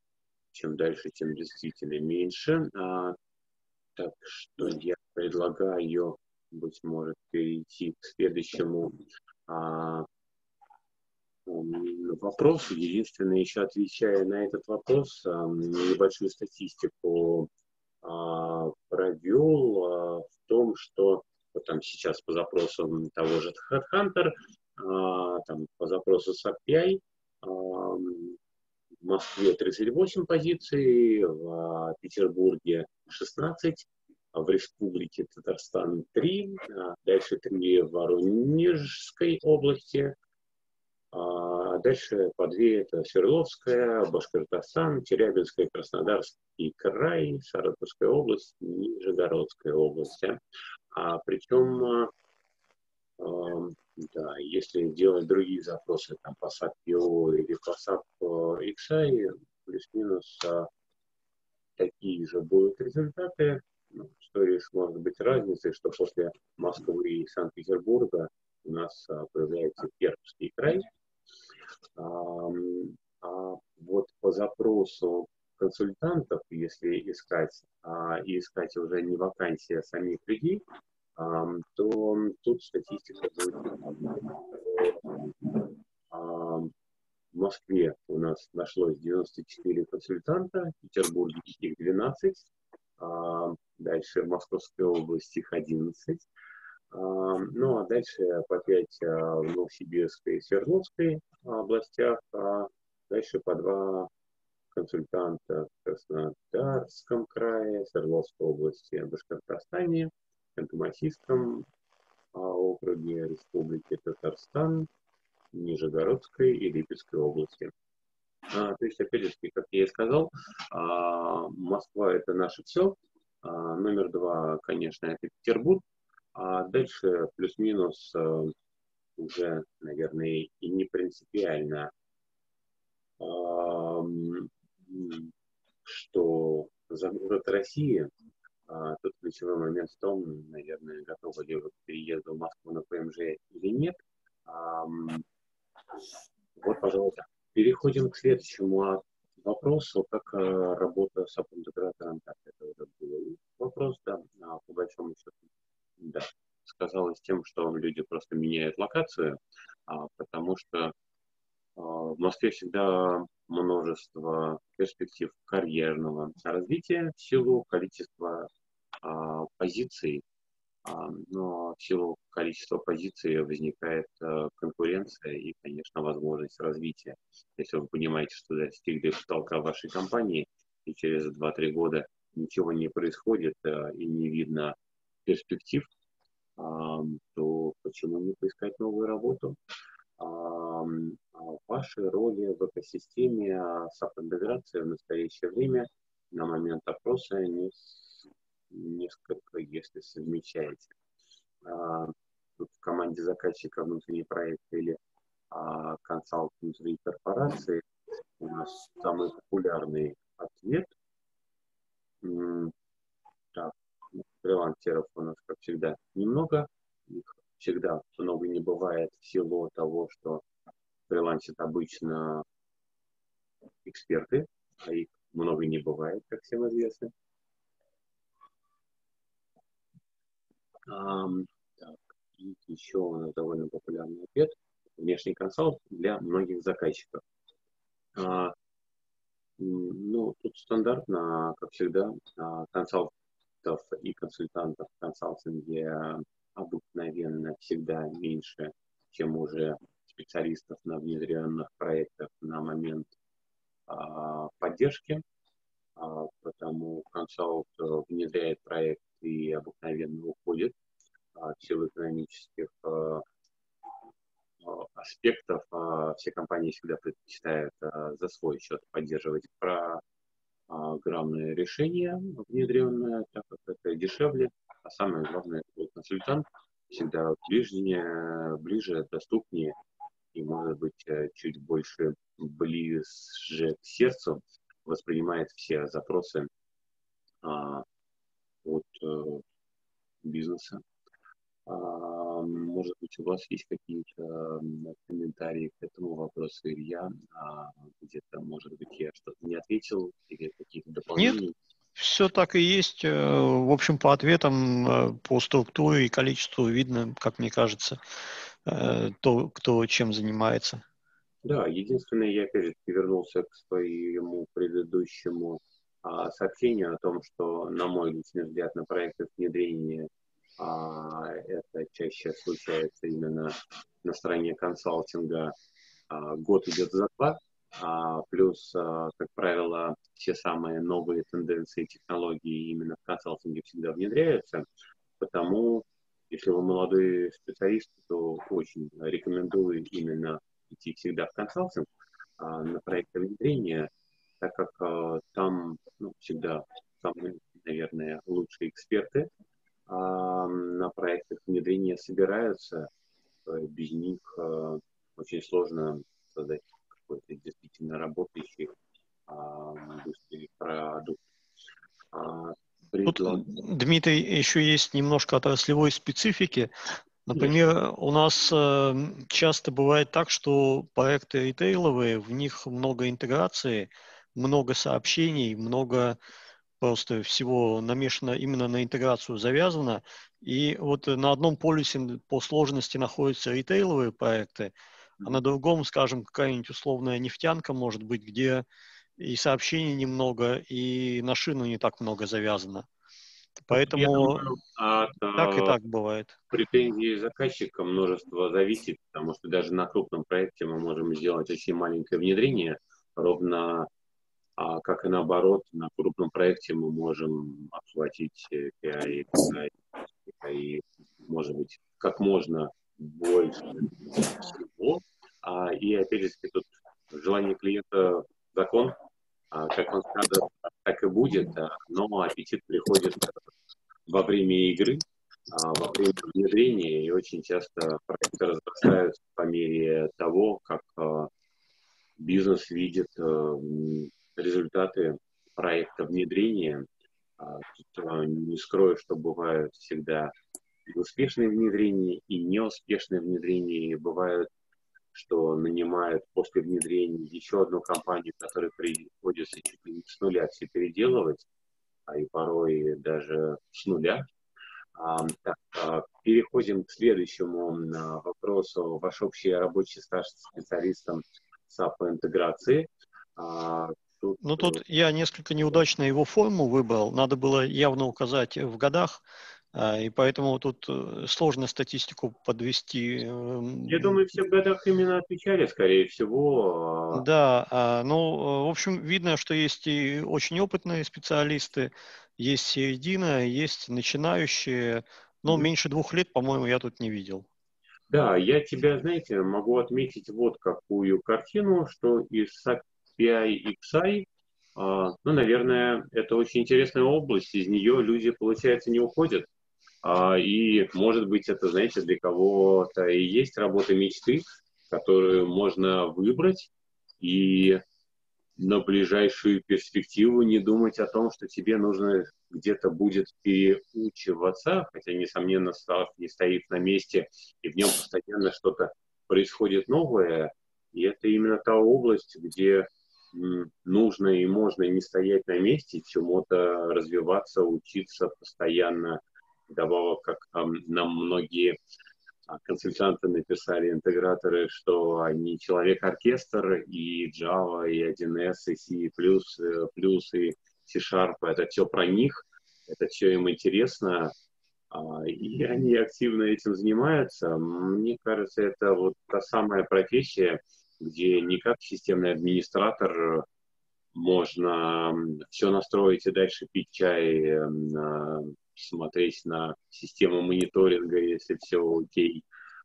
чем дальше, тем действительно меньше. А, так что я предлагаю, быть может, перейти к следующему а, вопросу. Единственное, еще отвечая на этот вопрос, а, небольшую статистику а, провел а, в том, что вот там сейчас по запросам того же HeadHunter, а, там по запросу а, в Москве 38 позиций, в Петербурге 16, а в Республике Татарстан 3, а дальше 3 в Воронежской области, а дальше по две это Свердловская, Башкортостан, Челябинская, Краснодарский край, Саратовская область, Нижегородская область. А причем, а, да, если делать другие запросы, там, по SAP или по SAP XI, плюс-минус а, такие же будут результаты. Ну, что лишь может быть разницей, что после Москвы и Санкт-Петербурга у нас появляется Пермский край. А, а вот по запросу консультантов, если искать, а, и искать уже не вакансия самих людей, а, то тут статистика будет. А, в Москве у нас нашлось 94 консультанта, в Петербурге их 12, а, дальше в Московской области их 11, Ну, а дальше по 5 в Новосибирской и Свердловской областях, а дальше по два консультанта в Краснодарском крае, Свердловской области, Башкортостане, Ханты-Мансийском округе Республики Татарстан, Нижегородской и Липецкой области. А, то есть, опять же, как я и сказал, а, Москва это наше все. А, номер два, конечно, это Петербург. А дальше плюс-минус а, уже, наверное, и не принципиально, что за город России а, тут ключевой момент в том, наверное, готовы ли вы к переезду в Москву на ПМЖ или нет. Вот, пожалуйста. Переходим к следующему вопросу, как э, работа с интегратором, как это уже был вопрос, да, а по большому счету, да, сказалось тем, что люди просто меняют локацию, а, потому что а, в Москве всегда множество перспектив карьерного развития в силу количества а, позиций а, но в силу количества позиций возникает э, конкуренция и, конечно, возможность развития. Если вы понимаете, что достигли потолка вашей компании, и через 2-3 года ничего не происходит э, и не видно перспектив, то почему не поискать новую работу? Ваши роли в экосистеме SAP-интеграции в настоящее время на момент опроса не несколько, если совмещаете. А, в команде заказчика внутренней проекта или а, консалт внутри корпорации у нас самый популярный ответ. Фрилансеров у нас, как всегда, немного. Их всегда много не бывает в силу того, что фрилансят обычно эксперты, а их много не бывает, как всем известно. так, еще у нас довольно популярный ответ. Внешний консалт для многих заказчиков. А, ну, тут стандартно, как всегда, а, консалтов и консультантов в консалтинге обыкновенно всегда меньше, чем уже специалистов на внедренных проектах на момент а, поддержки. А, потому консалт внедряет проект и обыкновенно уходит а, в силу экономических а, а, аспектов. Все компании всегда предпочитают за свой счет поддерживать программное решение внедренное, так как это дешевле. А самое главное, это консультант всегда ближнее, ближе, доступнее и, может быть, э, чуть больше ближе к сердцу воспринимает все запросы а, от а, бизнеса. А, может быть, у вас есть какие-то комментарии к этому вопросу, Илья? А, где-то, может быть, я что-то не ответил или какие-то дополнения? Нет, все так и есть. Э, в общем, по ответам, э, по структуре и количеству видно, как мне кажется, то, кто чем занимается. Да, единственное, я опять же вернулся к своему предыдущему а, сообщению о том, что, на мой личный взгляд, на проектах внедрения а, это чаще случается именно на стороне консалтинга. А, год идет за два, а, плюс, а, как правило, все самые новые тенденции технологии именно в консалтинге всегда внедряются, потому если вы молодой специалист, то очень рекомендую именно идти всегда в консалтинг а, на проекты внедрения, так как а, там ну, всегда самые, наверное, лучшие эксперты а, на проектах внедрения собираются. А, без них а, очень сложно создать какой-то действительно работающий а, быстрый продукт. А, Тут, Дмитрий, еще есть немножко отраслевой специфики. Например, у нас э, часто бывает так, что проекты ритейловые, в них много интеграции, много сообщений, много просто всего намешано именно на интеграцию завязано. И вот на одном полюсе по сложности находятся ритейловые проекты, а на другом, скажем, какая-нибудь условная нефтянка может быть, где и сообщений немного, и на шину не так много завязано. Поэтому думаю, от, так и так бывает. Претензии заказчика множество зависит, потому что даже на крупном проекте мы можем сделать очень маленькое внедрение, ровно а как и наоборот, на крупном проекте мы можем охватить PI, и, может быть, как можно больше всего. А, и опять же, тут желание клиента закон, а, как он скажет, так и будет, а, но аппетит приходит во время игры, а, во время внедрения, и очень часто проекты разрастаются по мере того, как а, бизнес видит а, результаты проекта внедрения. А, тут а, не скрою, что бывают всегда успешные внедрения, и неуспешные внедрения, и бывают что нанимают после внедрения еще одну компанию, которой приходится чуть ли не с нуля все переделывать, а и порой даже с нуля. А, так, переходим к следующему вопросу. Ваш общий рабочий стаж специалистом SAP интеграции. Тут... Ну, тут я несколько неудачно его форму выбрал. Надо было явно указать в годах, а, и поэтому тут э, сложно статистику подвести. Эм, Я думаю, все в годах именно отвечали, скорее всего. А. Да, а, ну, в общем, видно, что есть и очень опытные специалисты, есть середина, есть начинающие, но меньше двух лет, по-моему, я тут не видел. Да, я тебя, знаете, могу отметить вот какую картину, что из И XI ну, наверное, это очень интересная область, из нее люди, получается, не уходят. А, и, может быть, это, знаете, для кого-то и есть работа мечты, которую можно выбрать и на ближайшую перспективу не думать о том, что тебе нужно где-то будет переучиваться, хотя, несомненно, став не стоит на месте, и в нем постоянно что-то происходит новое. И это именно та область, где нужно и можно не стоять на месте, чему-то развиваться, учиться постоянно, Добавок, как там, нам многие а, консультанты написали, интеграторы, что они человек-оркестр, и Java, и 1С, и C++, плюс, и C-Sharp, это все про них, это все им интересно, а, и они активно этим занимаются. Мне кажется, это вот та самая профессия, где не как системный администратор можно все настроить и дальше пить чай смотреть на систему мониторинга, если все окей,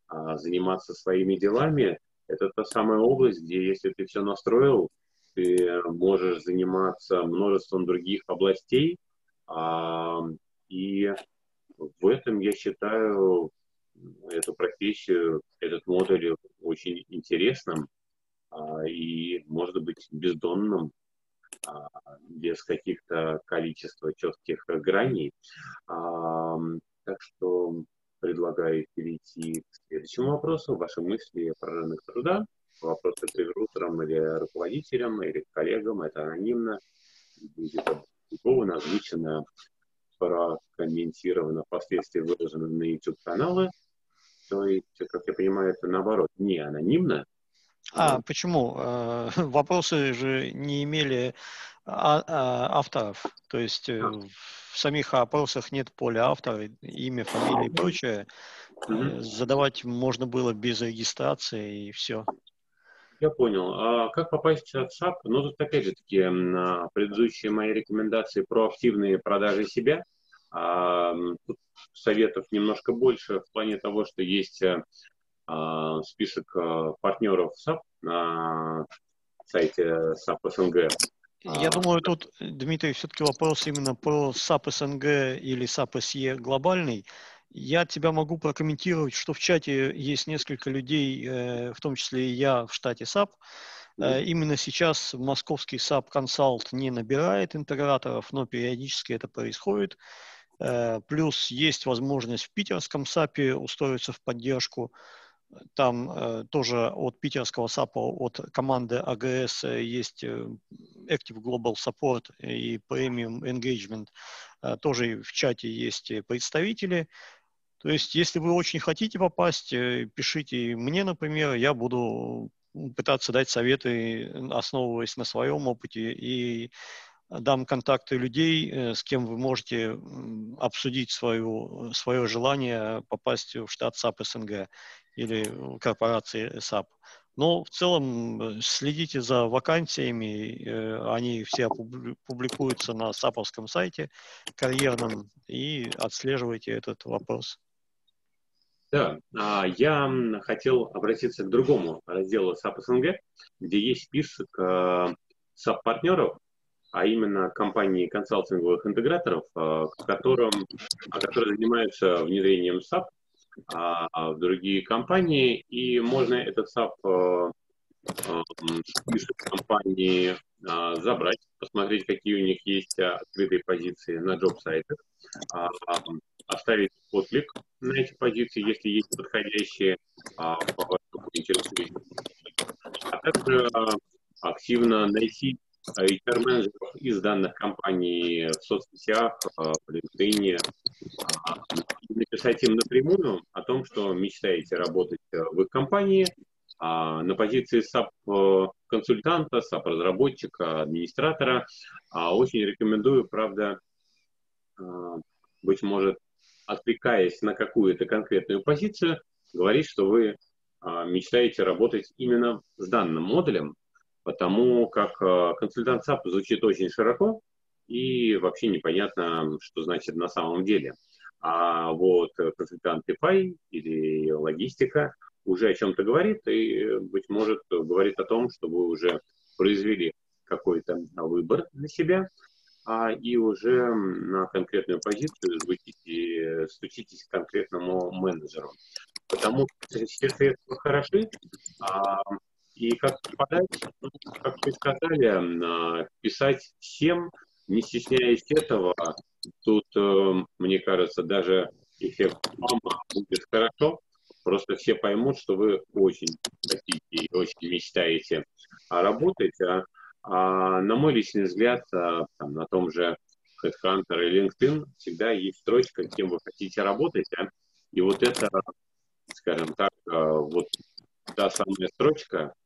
а, заниматься своими делами. Это та самая область, где если ты все настроил, ты можешь заниматься множеством других областей. А, и в этом я считаю эту профессию, этот модуль очень интересным и, может быть, бездонным а, без каких-то количества четких граней. А, так что предлагаю перейти к следующему вопросу. Ваши мысли про рынок труда, вопросы к рекрутерам или руководителям, или коллегам, это анонимно, будет опубликовано, озвучено, прокомментировано, впоследствии выложено на YouTube-каналы. То есть, как я понимаю, это наоборот, не анонимно, а, почему? Э, вопросы же не имели а, а, авторов. То есть э, в самих опросах нет поля автора, имя, фамилия и прочее. Угу. Задавать можно было без регистрации и все. Я понял. А как попасть в штат SAP? Ну, тут опять же таки предыдущие мои рекомендации про активные продажи себя. Тут советов немножко больше в плане того, что есть а, список а, партнеров SAP на сайте SAP СНГ. Я а, думаю, тут, Дмитрий, все-таки вопрос именно про SAP СНГ или SAP SE глобальный. Я тебя могу прокомментировать, что в чате есть несколько людей, э, в том числе и я в штате SAP. Э, именно сейчас московский SAP Consult не набирает интеграторов, но периодически это происходит. Э, плюс есть возможность в питерском SAP е устроиться в поддержку. Там э, тоже от питерского SAP а, от команды AGS э, есть э, Active Global Support и Premium Engagement. Э, тоже в чате есть представители. То есть, если вы очень хотите попасть, э, пишите мне, например, я буду пытаться дать советы, основываясь на своем опыте и дам контакты людей, э, с кем вы можете обсудить свою, свое желание попасть в штат SAP СНГ или корпорации SAP. Но в целом э, следите за вакансиями, э, они все публикуются на SAP овском сайте карьерном и отслеживайте этот вопрос. Да, а, я хотел обратиться к другому разделу SAP СНГ, где есть список SAP-партнеров, а именно компании консалтинговых интеграторов, э, которым, которые занимаются внедрением SAP а, а в другие компании, и можно этот SAP э, э, список компании забрать, посмотреть, какие у них есть открытые позиции на джоб-сайтах, а, оставить отклик на эти позиции, если есть подходящие по вашему интересу. А также активно найти HR-менеджеров из данных компаний в соцсетях, в LinkedIn, написать им напрямую о том, что мечтаете работать в их компании на позиции SAP-консультанта, SAP-разработчика, администратора. Очень рекомендую, правда, быть может, откликаясь на какую-то конкретную позицию, говорить, что вы мечтаете работать именно с данным модулем, потому как э, консультант SAP звучит очень широко и вообще непонятно, что значит на самом деле. А вот консультант TPI или логистика уже о чем-то говорит и, быть может, говорит о том, что вы уже произвели какой-то выбор для себя, а, и уже на конкретную позицию звучите, стучитесь к конкретному менеджеру. Потому что все средства хороши, а и как попадать, как вы сказали, писать всем, не стесняясь этого, тут, э, мне кажется, даже эффект мама будет хорошо, просто все поймут, что вы очень хотите и очень мечтаете работать, а, а на мой личный взгляд, а, там, на том же HeadHunter и LinkedIn всегда есть строчка, кем вы хотите работать, а? и вот это, скажем так, а, вот та самая строчка, а,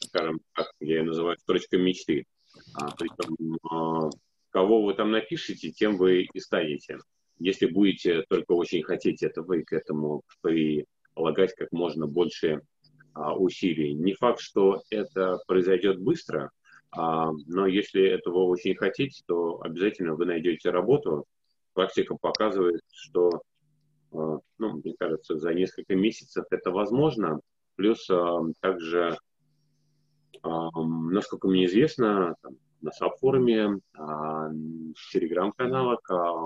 скажем так, я ее называю строчкой мечты. А, причем, а, кого вы там напишете, тем вы и станете. Если будете только очень хотеть этого и к этому прилагать как можно больше а, усилий. Не факт, что это произойдет быстро, а, но если этого очень хотите, то обязательно вы найдете работу. Практика показывает, что, а, ну, мне кажется, за несколько месяцев это возможно. Плюс а, также, а, насколько мне известно, там, на саб-форуме, а, в телеграм-каналах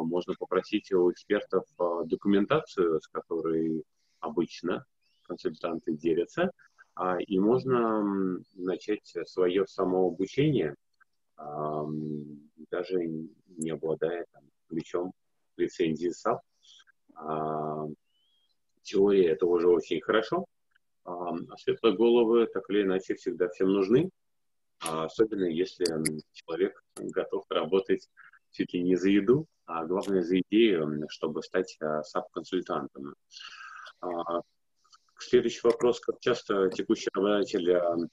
можно попросить у экспертов документацию, с которой обычно консультанты делятся, и можно начать свое самообучение, даже не обладая там, ключом лицензии SAP. Теория это уже очень хорошо, а светлые головы так или иначе всегда всем нужны, а особенно если человек готов работать чуть ли не за еду, а главное за идею, чтобы стать а, SAP-консультантом. А, следующий вопрос. Как часто текущий работодатель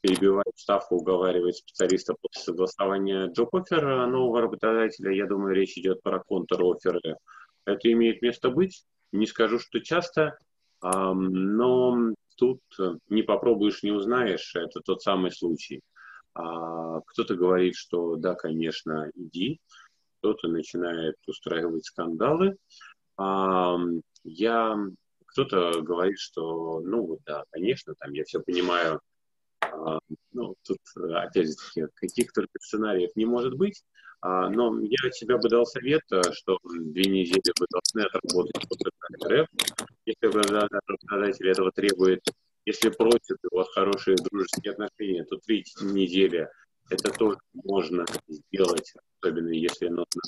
перебивает ставку, уговаривает специалиста после согласования джоб-оффера нового работодателя? Я думаю, речь идет про контр-офферы. Это имеет место быть. Не скажу, что часто, но тут э, не попробуешь, не узнаешь, это тот самый случай. А, кто-то говорит, что да, конечно, иди, кто-то начинает устраивать скандалы. А, я, кто-то говорит, что, ну да, конечно, там я все понимаю, а, ну, тут, опять же каких только сценариев не может быть, а, но я от себя бы дал совет, э, что две недели вы должны отработать под РФ, если работодатель этого требует. Если просит, у вас хорошие дружеские отношения, то три недели это тоже можно сделать, особенно если нужно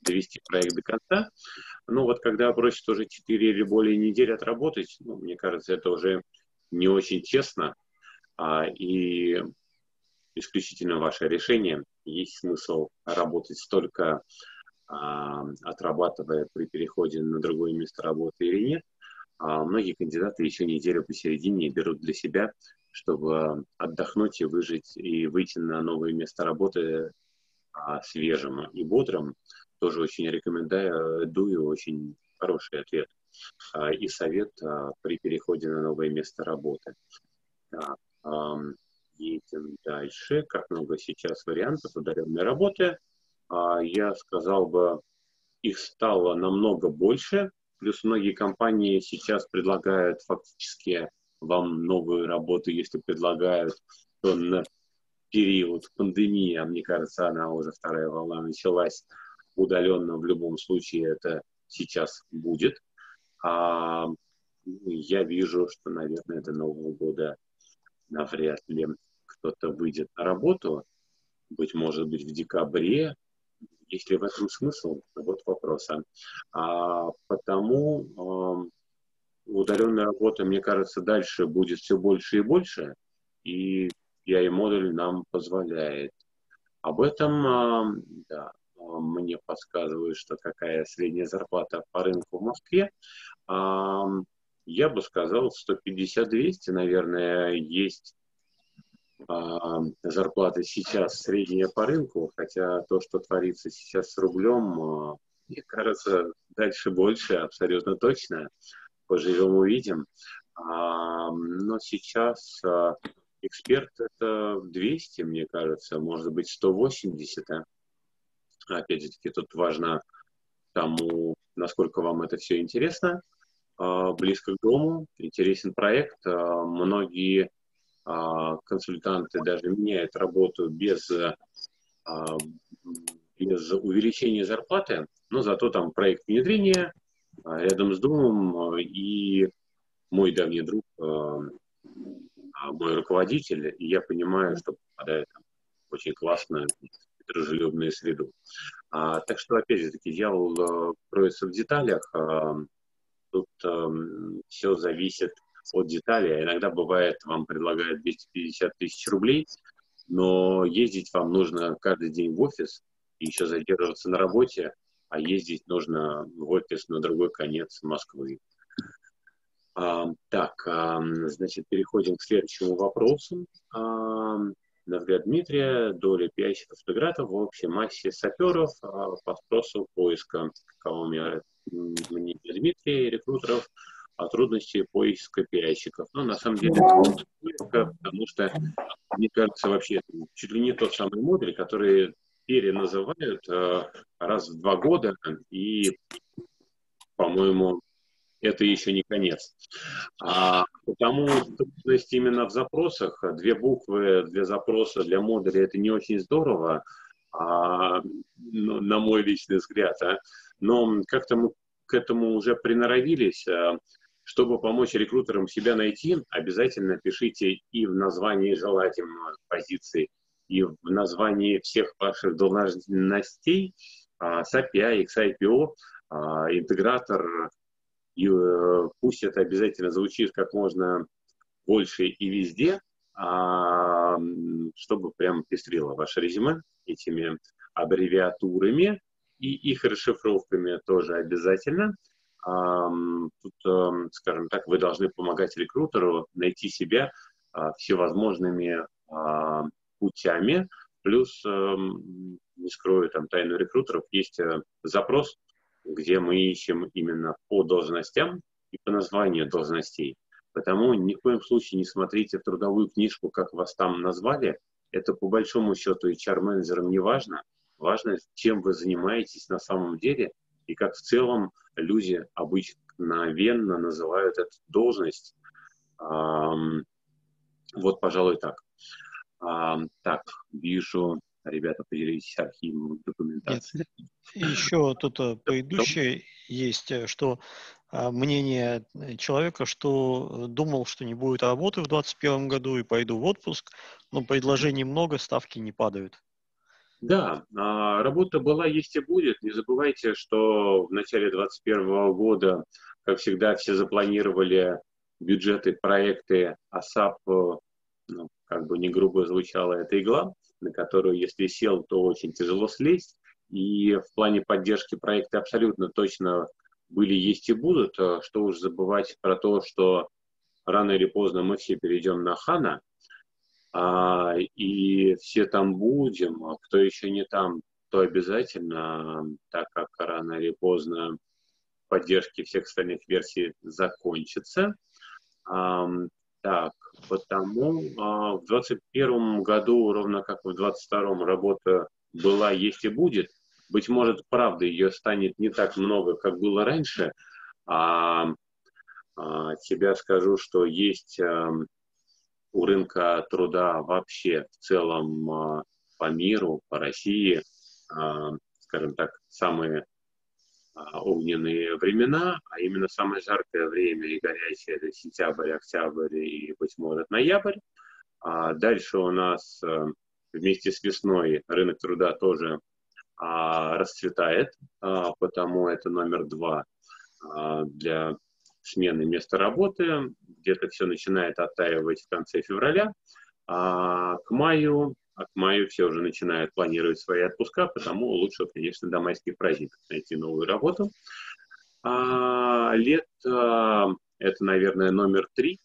довести проект до конца. Ну вот когда просит уже 4 или более недели отработать, ну, мне кажется, это уже не очень честно, и исключительно ваше решение. Есть смысл работать столько, а, отрабатывая при переходе на другое место работы или нет. А многие кандидаты еще неделю посередине берут для себя, чтобы отдохнуть и выжить, и выйти на новое место работы а, свежим и бодрым, тоже очень рекомендую, очень хороший ответ а, и совет а, при переходе на новое место работы. Едем дальше. Как много сейчас вариантов удаленной работы? Я сказал бы, их стало намного больше, плюс многие компании сейчас предлагают фактически вам новую работу, если предлагают, то на период пандемии, а мне кажется, она уже вторая волна началась удаленно, в любом случае это сейчас будет. А, я вижу, что, наверное, до Нового года навряд ли кто-то выйдет на работу. Быть может быть, в декабре. Есть ли в этом смысл? Вот вопрос. А, потому а, удаленная работа, мне кажется, дальше будет все больше и больше. И PI-модуль нам позволяет. Об этом, а, да, мне подсказывают, что какая средняя зарплата по рынку в Москве. Я бы сказал, 150-200, наверное, есть зарплаты сейчас средняя по рынку, хотя то, что творится сейчас с рублем, а, мне кажется, дальше больше, абсолютно точно. Поживем, увидим. Но сейчас а, эксперт это 200, мне кажется, может быть 180. Опять же таки, тут важно тому, насколько вам это все интересно, а, близко к дому, интересен проект. А, многие а, консультанты даже меняют работу без, без увеличения зарплаты, но зато там проект внедрения рядом с домом и мой давний друг, мой руководитель, и я понимаю, что попадает очень классно дружелюбную среду. А, так что, опять же таки, дьявол кроется в деталях. А, тут а, эм, все зависит от деталей. Иногда бывает, вам предлагают 250 тысяч рублей, но ездить вам нужно каждый день в офис и еще задерживаться на работе, а ездить нужно в офис на другой конец Москвы. А, так, а, значит, переходим к следующему вопросу. А, на взгляд Дмитрия, доля пиарщиков интегратов в общей массе саперов а, по спросу поиска, кого мне, Дмитрия, рекрутеров, о трудности поиска пиарщиков. Ну, на самом деле, потому что, мне кажется, вообще чуть ли не тот самый модуль, который переназывают э, раз в два года, и, по-моему, это еще не конец. А, потому трудность именно в запросах. Две буквы для запроса, для модуля это не очень здорово, а, ну, на мой личный взгляд. А. Но как-то мы к этому уже приноровились. А, чтобы помочь рекрутерам себя найти, обязательно пишите и в названии желательно позиции, и в названии всех ваших должностей а, SAPI, XIPO, а, интегратор, и э, пусть это обязательно звучит как можно больше и везде, а, чтобы прям пестрило ваше резюме этими аббревиатурами и их расшифровками тоже обязательно. А, тут, а, скажем так, вы должны помогать рекрутеру найти себя а, всевозможными путями. Плюс, а, не скрою там тайну рекрутеров, есть запрос где мы ищем именно по должностям и по названию должностей. Потому ни в коем случае не смотрите трудовую книжку, как вас там назвали. Это по большому счету HR-менеджерам не важно. Важно, чем вы занимаетесь на самом деле и как в целом люди обычновенно называют эту должность. Вот, пожалуй, так. Так, вижу ребята поделились архивом документации. Нет. Еще тут э, предыдущее есть, э, что а, мнение э, человека, что думал, что не будет работы в 2021 году и пойду в отпуск, но предложений много, ставки не падают. Да, а, работа была, есть и будет. Не забывайте, что в начале 2021 года, как всегда, все запланировали бюджеты, проекты, АСАП, ну, как бы не грубо звучала эта игла, на которую, если сел, то очень тяжело слезть. И в плане поддержки проекта абсолютно точно были, есть и будут. А что уж забывать про то, что рано или поздно мы все перейдем на Хана. а, и все там будем, а кто еще не там, то обязательно, так как рано или поздно поддержки всех остальных версий закончится. Так, потому а, в 2021 году, ровно как в 2022, работа была, есть и будет. Быть может, правда, ее станет не так много, как было раньше. А, а тебя скажу, что есть а, у рынка труда вообще в целом а, по миру, по России, а, скажем так, самые огненные времена, а именно самое жаркое время и горячее это сентябрь, октябрь и, быть может, ноябрь. А дальше у нас э, вместе с весной рынок труда тоже а, расцветает, а, потому это номер два а, для смены места работы. Где-то все начинает оттаивать в конце февраля. А к маю а к маю все уже начинают планировать свои отпуска, потому лучше, конечно, до майских праздников найти новую работу. А, лето – это, наверное, номер три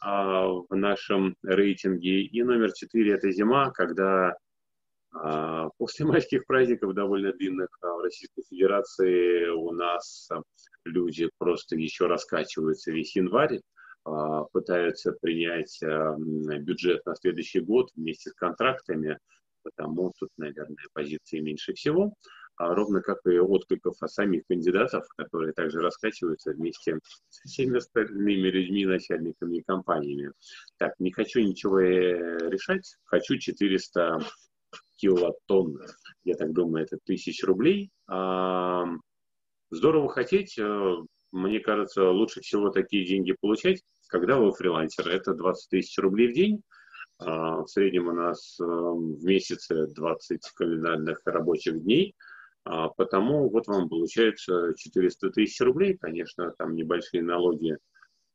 а, в нашем рейтинге. И номер четыре – это зима, когда а, после майских праздников довольно длинных а, в Российской Федерации у нас люди просто еще раскачиваются весь январь. А, пытаются принять а, бюджет на следующий год вместе с контрактами, потому тут, наверное, позиции меньше всего, а ровно как и откликов от самих кандидатов, которые также раскачиваются вместе с всеми остальными людьми, начальниками и компаниями. Так, не хочу ничего э, решать, хочу 400 килотонн, я так думаю, это тысяч рублей. Здорово хотеть, э, мне кажется, лучше всего такие деньги получать, когда вы фрилансер. Это 20 тысяч рублей в день. А, в среднем у нас э, в месяце 20 календарных рабочих дней. А, потому вот вам получается 400 тысяч рублей. Конечно, там небольшие налоги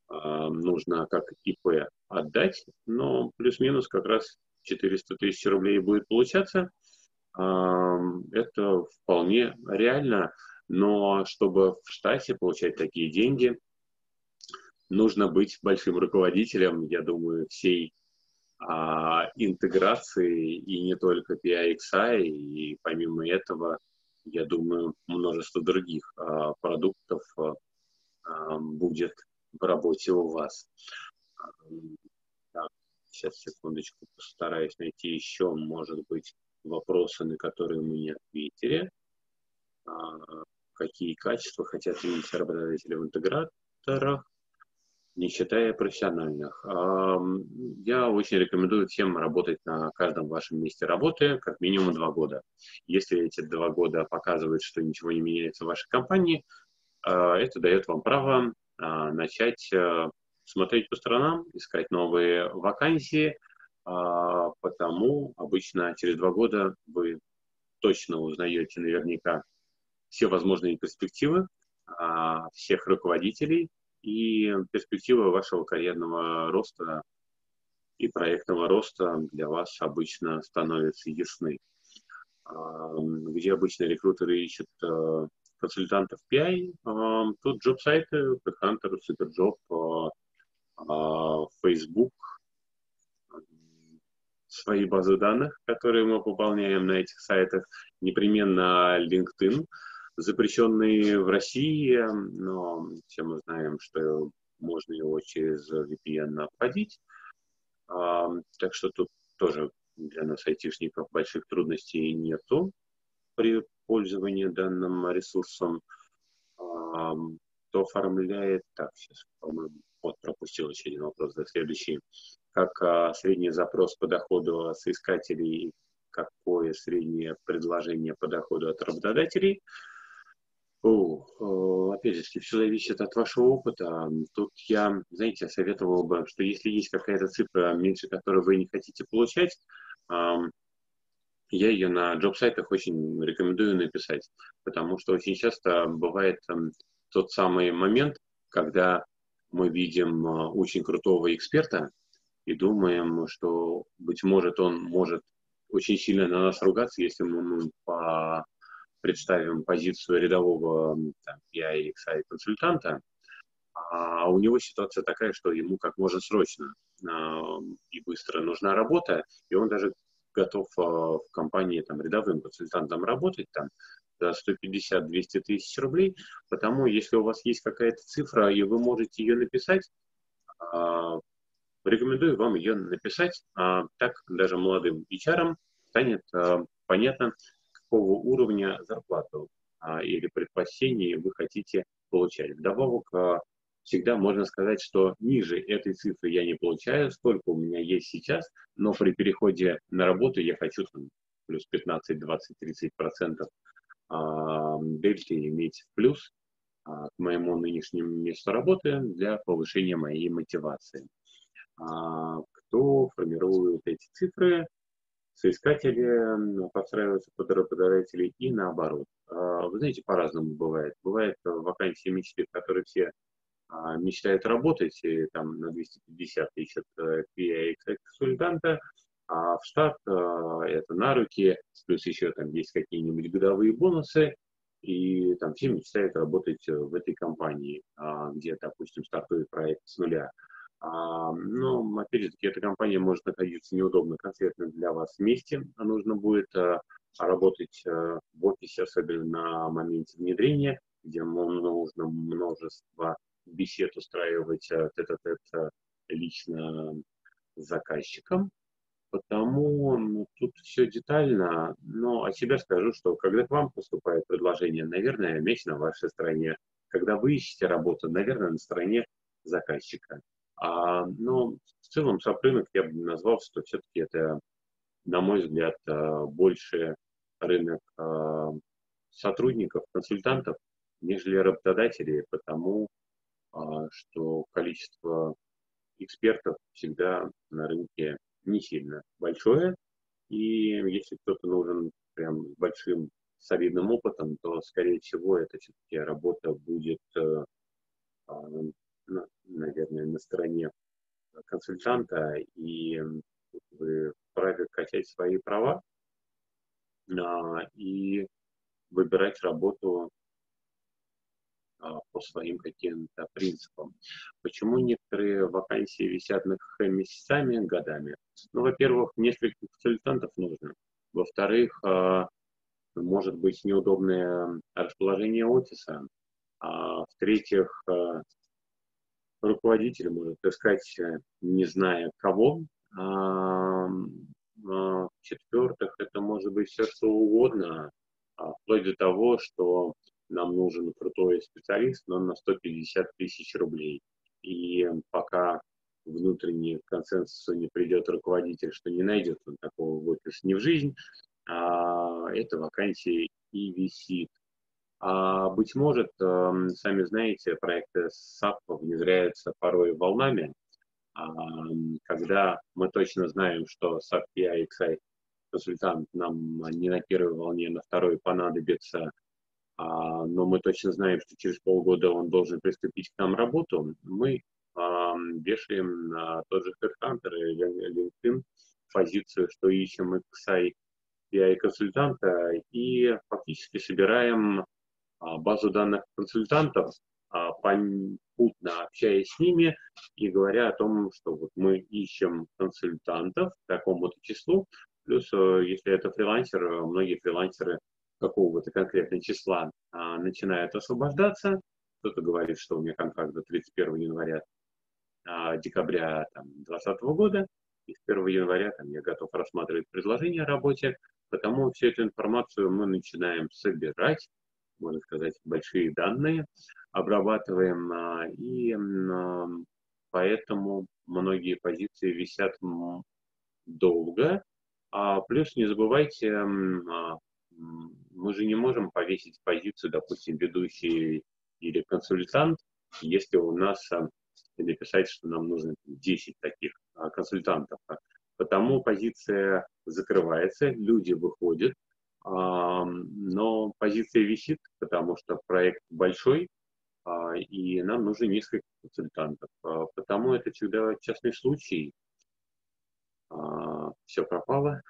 а, нужно как ИП отдать, но плюс-минус как раз 400 тысяч рублей будет получаться. Это вполне реально. Но чтобы в штате получать такие деньги, нужно быть большим руководителем, я думаю, всей а, интеграции и не только PIXI, и помимо этого, я думаю, множество других а, продуктов а, будет в работе у вас. Так, сейчас, секундочку, постараюсь найти еще, может быть, вопросы, на которые мы не ответили какие качества хотят видеть работодатели в интеграторах, не считая профессиональных. Я очень рекомендую всем работать на каждом вашем месте работы как минимум два года. Если эти два года показывают, что ничего не меняется в вашей компании, а, это дает вам право а, начать а, смотреть по сторонам, искать новые вакансии, потому обычно через два года вы точно узнаете наверняка, все возможные перспективы а, всех руководителей и перспективы вашего карьерного роста и проектного роста для вас обычно становятся ясны. А, где обычно рекрутеры ищут а, консультантов PI, тут джоб-сайты, HeadHunter, Superjob, Facebook, свои базы данных, которые мы пополняем на этих сайтах, непременно LinkedIn – запрещенный в России, но все мы знаем, что можно его через VPN обходить. А, так что тут тоже для нас, айтишников, больших трудностей нету при пользовании данным ресурсом. А, кто оформляет, так, сейчас, по-моему, вот пропустил еще один вопрос, за следующий. Как а, средний запрос по доходу соискателей, какое среднее предложение по доходу от работодателей – о, опять же, все зависит от вашего опыта. Тут я, знаете, советовал бы, что если есть какая-то цифра, меньше которой вы не хотите получать, я ее на джоб-сайтах очень рекомендую написать, потому что очень часто бывает тот самый момент, когда мы видим а, очень крутого эксперта и думаем, что, быть может, он может очень сильно на нас ругаться, если мы по представим позицию рядового PI, XI консультанта, а у него ситуация такая, что ему как можно срочно и быстро нужна работа, и он даже готов в компании там, рядовым консультантом работать там, за 150-200 тысяч рублей. Потому если у вас есть какая-то цифра, и вы можете ее написать, рекомендую вам ее написать. Так даже молодым HR станет понятно, какого уровня зарплату или предпочтений вы хотите получать. Вдобавок, всегда можно сказать, что ниже этой цифры я не получаю, сколько у меня есть сейчас, но при переходе на работу я хочу там, плюс 15, 20, 30 процентов дельты иметь в плюс а, к моему нынешнему месту работы для повышения моей мотивации. А, кто формирует эти цифры? Соискатели подстраиваются под работодателей и наоборот. А, вы знаете, по-разному бывает. Бывает вакансии мечты, в которые все а, мечтают работать, и там на 250 ищут PA-консультанта, а в штат а, это на руки, плюс еще там есть какие-нибудь годовые бонусы, и там все мечтают работать в этой компании, а, где, допустим, стартует проект с нуля. Но, опять же таки, эта компания может находиться неудобно конкретно для вас месте, а нужно будет работать в офисе, особенно на моменте внедрения, где нужно множество бесед устраивать э, тет-а-тет э, лично с заказчиком. Потому ну, тут все детально, но о себе скажу, что когда к вам поступает предложение, наверное, мяч на вашей стороне. Когда вы ищете работу, наверное, на стороне заказчика. А, но в целом сапрынок я бы назвал, что все-таки это, на мой взгляд, э, больше рынок сотрудников, консультантов, нежели работодателей, потому а, что количество экспертов всегда на рынке не сильно большое. И если кто-то нужен прям с большим солидным опытом, то, скорее всего, это все-таки работа будет, а, наверное, на стороне консультанта, и вы вправе качать свои права а, и выбирать работу а, по своим каким-то принципам. Почему некоторые вакансии висят на КХ месяцами, годами? Ну, во-первых, несколько консультантов нужно. Во-вторых, а, может быть неудобное расположение офиса. А в-третьих, руководитель может искать, не зная кого. В-четвертых, это может быть все что угодно, вплоть до того, что нам нужен крутой специалист, но на 150 тысяч рублей. И пока внутренний консенсус не придет руководитель, что не найдет он такого в офис ни в жизнь, а эта вакансия и висит. А, быть может, эм, сами знаете, проекты SAP внедряются порой волнами, а, когда мы точно знаем, что SAP PI консультант нам не на первой волне, на второй понадобится. А, но мы точно знаем, что через полгода он должен приступить к нам работу, мы а, вешаем на тот же Headhunter или LinkedIn позицию, что ищем XI PI-консультанта и фактически собираем базу данных консультантов, попутно общаясь с ними и говоря о том, что вот мы ищем консультантов такому-то числу, плюс если это фрилансер, многие фрилансеры какого-то конкретного числа а, начинает освобождаться. Кто-то говорит, что у меня контракт до 31 января, а, декабря 2020 года, и с 1 января там, я готов рассматривать предложение о работе, потому всю эту информацию мы начинаем собирать, можно сказать, большие данные, обрабатываем, а, и а, поэтому многие позиции висят долго. А плюс не забывайте, мы же не можем повесить позицию, допустим, ведущий или консультант, если у нас написать, что нам нужно 10 таких консультантов. Потому позиция закрывается, люди выходят, но позиция висит, потому что проект большой, а, и нам нужно несколько консультантов. А, потому это всегда частный случай. Все пропало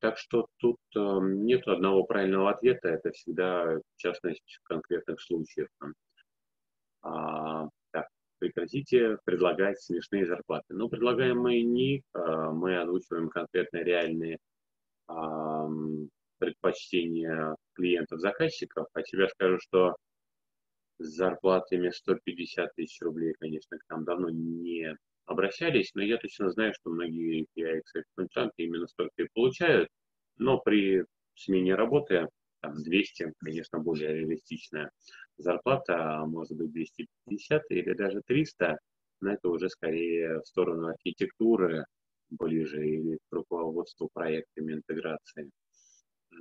так что тут нет одного правильного ответа, это всегда частность конкретных случаев. А, прекратите предлагать смешные зарплаты. Ну, предлагаем мы не э, мы озвучиваем конкретно реальные предпочтения клиентов-заказчиков. А тебе скажу, что с зарплатами 150 тысяч рублей, конечно, к нам давно не обращались, но я точно знаю, что многие PIX-консультанты именно столько и получают, но при смене работы там 200, конечно, более реалистичная зарплата, а может быть 250 или даже 300, но это уже скорее в сторону архитектуры ближе или к руководству проектами интеграции.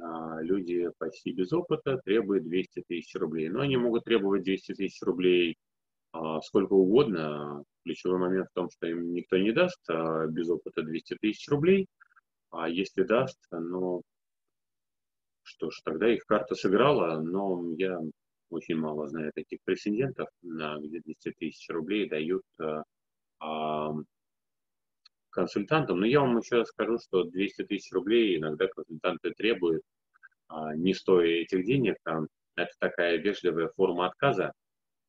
А люди почти без опыта требуют 200 тысяч рублей. Но они могут требовать 200 тысяч рублей а, сколько угодно. Ключевой момент в том, что им никто не даст без опыта 200 тысяч рублей. А если даст, ну, что ж, тогда их карта сыграла, но я очень мало знаю таких прецедентов, где 200 тысяч рублей дают а, консультантам. Но я вам еще скажу, что 200 тысяч рублей иногда консультанты требуют, а, не стоя этих денег. Там, это такая вежливая форма отказа,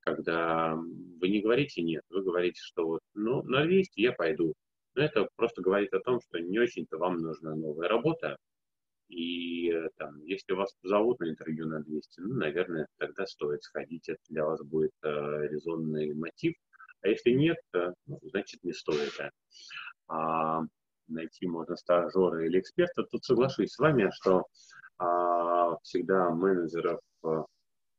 когда вы не говорите «нет», вы говорите, что вот, ну, на 200 я пойду. Но это просто говорит о том, что не очень-то вам нужна новая работа, и там, если вас позовут на интервью на 200, ну, наверное, тогда стоит сходить, это для вас будет э, резонный мотив. А если нет, то, ну, значит, не стоит. Да а, найти можно стажера или эксперта, тут соглашусь с вами, что а, всегда менеджеров а,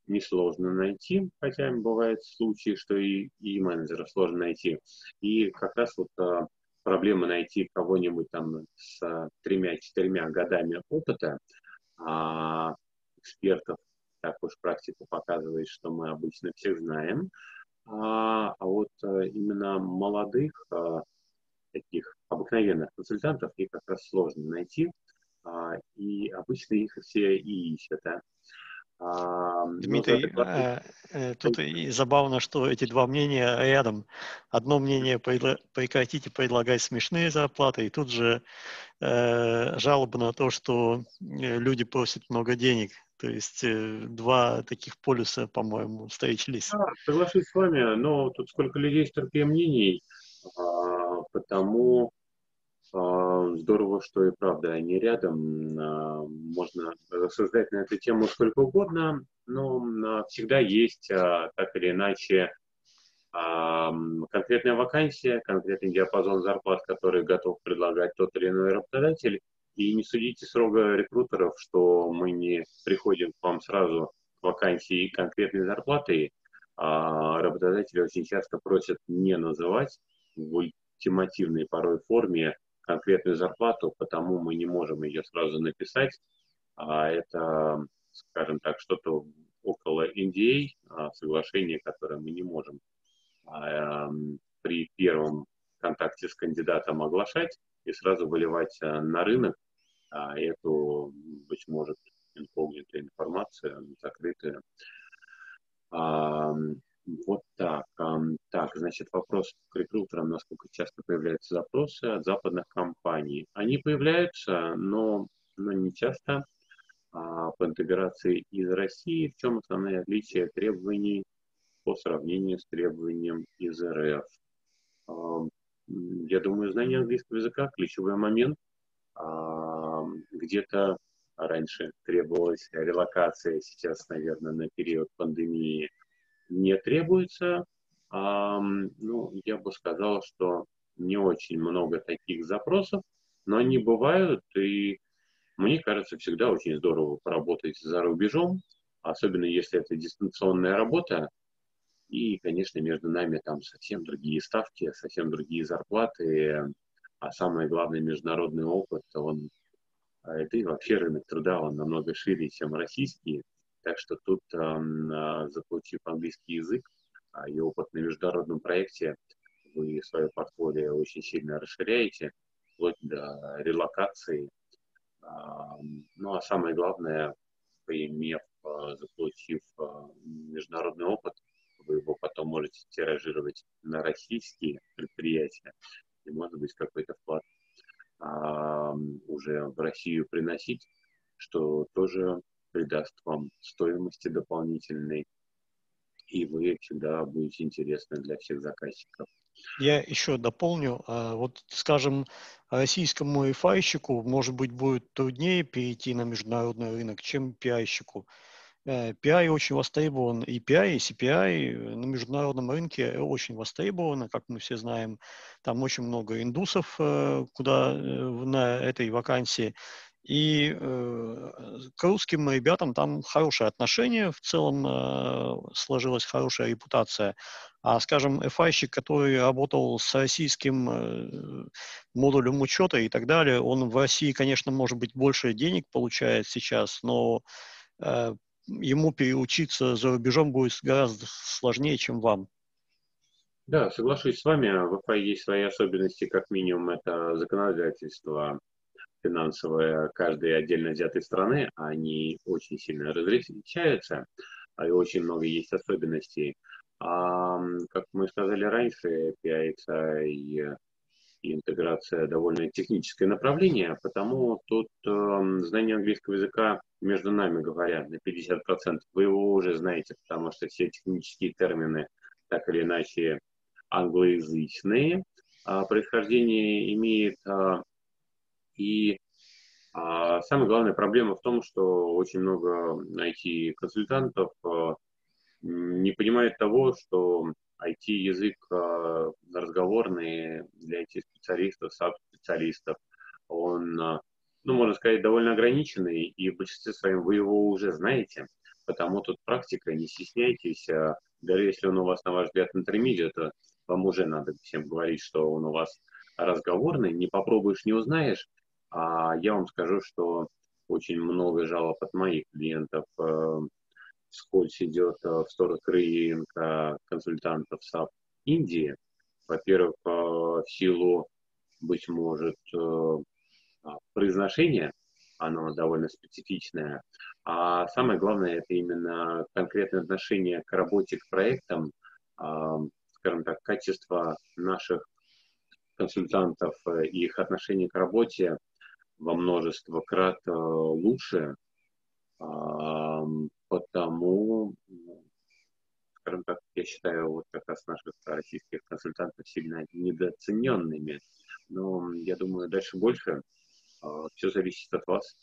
несложно найти, хотя бывают случаи, что и, и менеджеров сложно найти. И как раз вот а, проблема найти кого-нибудь там с тремя-четырьмя годами опыта, а, экспертов, так уж практика показывает, что мы обычно всех знаем, а, а вот а, именно молодых а, таких обыкновенных консультантов, их как раз сложно найти, а, и обычно их все и ищут. Дмитрий, это... э, тут и забавно, что эти два мнения рядом. Одно мнение прекратите предлагать смешные зарплаты, и тут же э, жалоба на то, что э, люди просят много денег. То есть э, два таких полюса, по-моему, встретились. Да, соглашусь с вами, но тут сколько людей, столько и мнений. А, потому а, здорово, что и правда они рядом. А, можно рассуждать на эту тему сколько угодно, но всегда есть так или иначе конкретная вакансия, конкретный диапазон зарплат, который готов предлагать тот или иной работодатель. И не судите строго рекрутеров, что мы не приходим к вам сразу к вакансии и конкретной зарплатой. А работодатели очень часто просят не называть в ультимативной порой форме конкретную зарплату, потому мы не можем ее сразу написать. А это, скажем так, что-то около NDA, а, соглашение, которое мы не можем а, эм, при первом контакте с кандидатом оглашать и сразу выливать э, на рынок эту, быть может, инкогнитую информацию, закрытую. Вот так. Так, значит, вопрос к рекрутерам, насколько часто появляются запросы от западных компаний. Они появляются, но, но не часто а, по интеграции из России. В чем основные отличия требований по сравнению с требованием из РФ? Я думаю, знание английского языка – ключевой момент. Где-то раньше требовалась релокация, сейчас, наверное, на период пандемии – не требуется. А, ну, я бы сказал, что не очень много таких запросов, но они бывают, и мне кажется, всегда очень здорово поработать за рубежом, особенно если это дистанционная работа, и, конечно, между нами там совсем другие ставки, совсем другие зарплаты, а самое главное, международный опыт, он, это и вообще рынок труда, он намного шире, чем российский, так что тут, заполучив английский язык а, и опыт на международном проекте, вы свое портфолио очень сильно расширяете, вплоть до релокации. Ну а самое главное, поимев, а, заполучив а, международный опыт, вы его потом можете тиражировать на российские предприятия, и может быть какой-то вклад а, уже в Россию приносить, что тоже придаст вам стоимости дополнительной, и вы всегда будете интересны для всех заказчиков. Я еще дополню, а, вот, скажем, российскому FI-щику, может быть, будет труднее перейти на международный рынок, чем PI-щику. PI э, очень востребован, и PI, и CPI на международном рынке очень востребованы, как мы все знаем. Там очень много индусов, э, куда э, на этой вакансии. И э, к русским ребятам там хорошее отношение, в целом э, сложилась хорошая репутация. А, скажем, FI-щик, который работал с российским э, модулем учета и так далее, он в России, конечно, может быть, больше денег получает сейчас, но э, ему переучиться за рубежом будет гораздо сложнее, чем вам. Да, соглашусь с вами. В FI есть свои особенности, как минимум, это законодательство финансовое каждой отдельно взятой страны, они очень сильно различаются, а и очень много есть особенностей. А, как мы сказали раньше, PIX и, и интеграция довольно техническое направление, потому тут э, знание английского языка, между нами говоря, на 50%, вы его уже знаете, потому что все технические термины так или иначе англоязычные, а происхождение имеет а, и а, самая главная проблема в том, что очень много IT-консультантов а, не понимает того, что IT-язык а, разговорный для IT-специалистов, саб-специалистов, он, а, ну, можно сказать, довольно ограниченный, и в большинстве своем вы его уже знаете, потому тут практика, не стесняйтесь, а, даже если он у вас, на ваш взгляд, intermediate, то вам уже надо всем говорить, что он у вас разговорный, не попробуешь, не узнаешь, а я вам скажу, что очень много жалоб от моих клиентов э, вскользь идет э, в сторону рынка консультантов SAP Индии. Во-первых, э, в силу, быть может, а, произношения, оно довольно специфичное. А самое главное, это именно конкретное отношение к работе, к проектам, скажем так, качество наших консультантов их отношение к работе во множество крат э, лучше, потому, скажем так, я считаю вот как раз наших российских консультантов сильно недооцененными. Но я думаю, дальше больше. А, Все зависит от вас.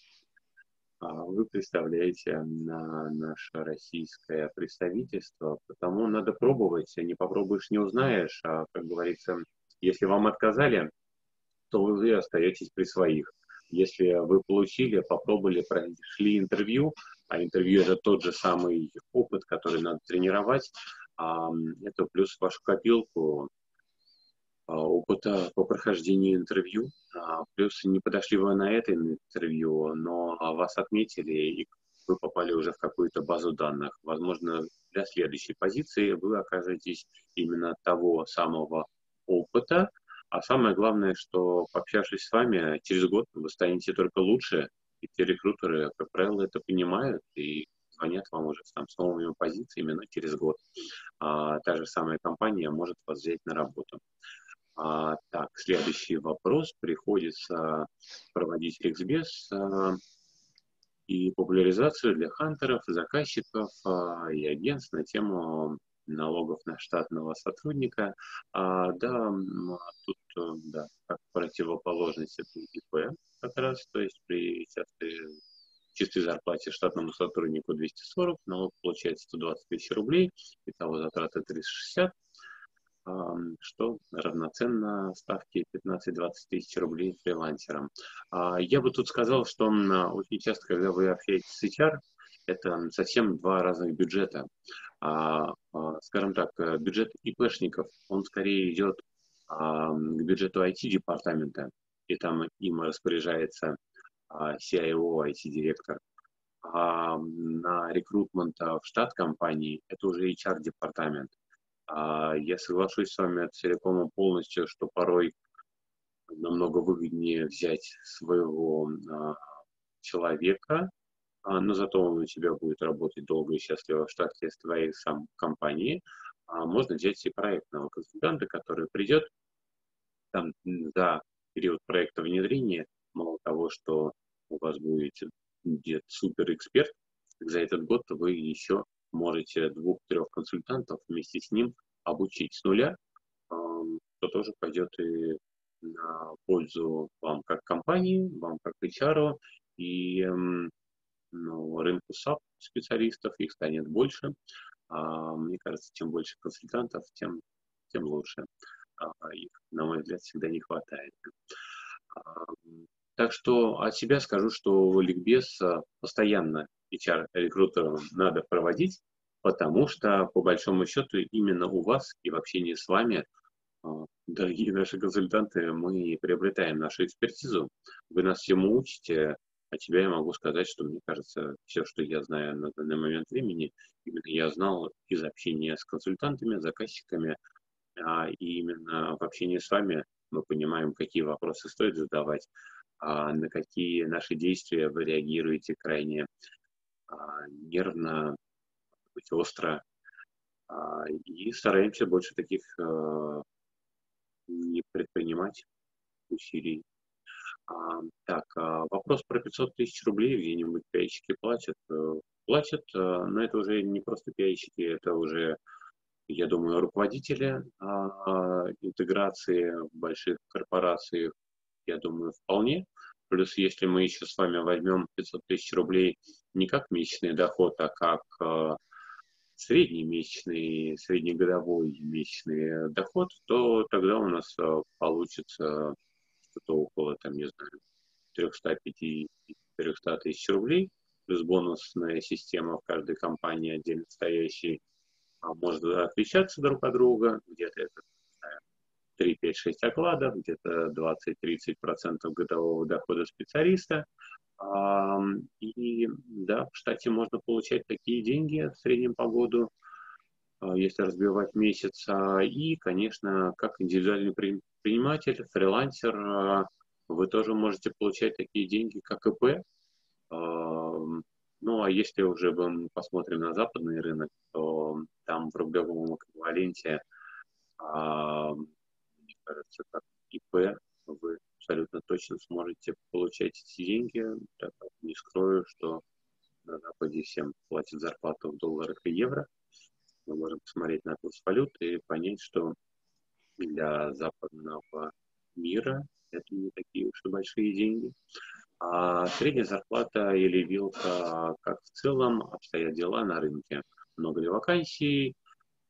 А, вы представляете на наше российское представительство, потому надо пробовать. Не попробуешь, не узнаешь. А, как говорится, если вам отказали, то вы остаетесь при своих. Если вы получили, попробовали, прошли интервью, а интервью это тот же самый опыт, который надо тренировать, это плюс вашу копилку а, опыта по прохождению интервью, а, плюс не подошли вы на это интервью, но вас отметили, и вы попали уже в какую-то базу данных. Возможно, для следующей позиции вы окажетесь именно того самого опыта, а самое главное, что пообщавшись с вами, через год вы станете только лучше, и те рекрутеры, как правило, это понимают и звонят вам уже там, с новыми позициями, но через год а, та же самая компания может вас взять на работу. А, так, следующий вопрос. Приходится проводить XBS а, и популяризацию для хантеров, заказчиков а, и агентств на тему налогов на штатного сотрудника. А, да, тут э, да, как противоположность это ИП как раз, то есть при частой, чистой зарплате штатному сотруднику 240, налог получается 120 тысяч рублей, итого затраты 360, что равноценно ставке 15-20 тысяч рублей фрилансерам. А, я бы тут сказал, что очень часто, когда вы общаетесь с HR, это совсем два разных бюджета. А, а, скажем так, э, бюджет ИПшников, он скорее идет а, к бюджету IT-департамента, и там им распоряжается а, CIO, IT-директор. А на рекрутмент в штат компании это уже HR-департамент. А, я соглашусь с вами целиком и полностью, что порой намного выгоднее взять своего а, человека, а, но зато он у тебя будет работать долго и счастливо в штате твоей сам компании. А можно взять и проектного консультанта, который придет там за период проекта внедрения, мало того, что у вас будет где супер эксперт, за этот год вы еще можете двух-трех консультантов вместе с ним обучить с нуля, что тоже пойдет и на пользу вам как компании, вам как HR, и ну, рынку SAP специалистов, их станет больше. А, мне кажется, чем больше консультантов, тем, тем лучше. А, их, на мой взгляд, всегда не хватает. А, так что от себя скажу, что ликбез постоянно HR-рекрутерам надо проводить, потому что, по большому счету, именно у вас и в общении с вами, дорогие наши консультанты, мы приобретаем нашу экспертизу. Вы нас всему учите, от себя я могу сказать, что мне кажется, все, что я знаю на данный момент времени, именно я знал из общения с консультантами, заказчиками, а, и именно в общении с вами мы понимаем, какие вопросы стоит задавать, а, на какие наши действия вы реагируете крайне а, нервно, быть остро, а, и стараемся больше таких а, не предпринимать усилий а, так, а, вопрос про 500 тысяч рублей где-нибудь пиарщики платят. Э, платят, э, но это уже не просто пиарщики, это уже, я думаю, руководители а, интеграции в больших корпорациях, я думаю, вполне. Плюс, если мы еще с вами возьмем 500 тысяч рублей не как месячный доход, а как э, средний месячный, среднегодовой месячный доход, то тогда у нас получится что-то около, там, не знаю, 350-400 тысяч рублей, плюс бонусная система в каждой компании отдельно стоящей, а может отличаться друг от друга, где-то это 3, 5, 6 окладов, где-то 20-30% годового дохода специалиста. И да, в штате можно получать такие деньги в среднем по году, а, если разбивать месяц. И, конечно, как индивидуальный предприниматель, фрилансер, а, вы тоже можете получать такие деньги, как ИП. А, ну, а если уже мы посмотрим на западный рынок, то там в рублевом эквиваленте, а, мне кажется, как ИП, вы абсолютно точно сможете получать эти деньги. Не скрою, что на Западе всем платят зарплату в долларах и евро. Мы можем посмотреть на курс валют и понять, что для западного мира это не такие уж и большие деньги. А средняя зарплата или вилка, как в целом обстоят дела на рынке. Много ли вакансий,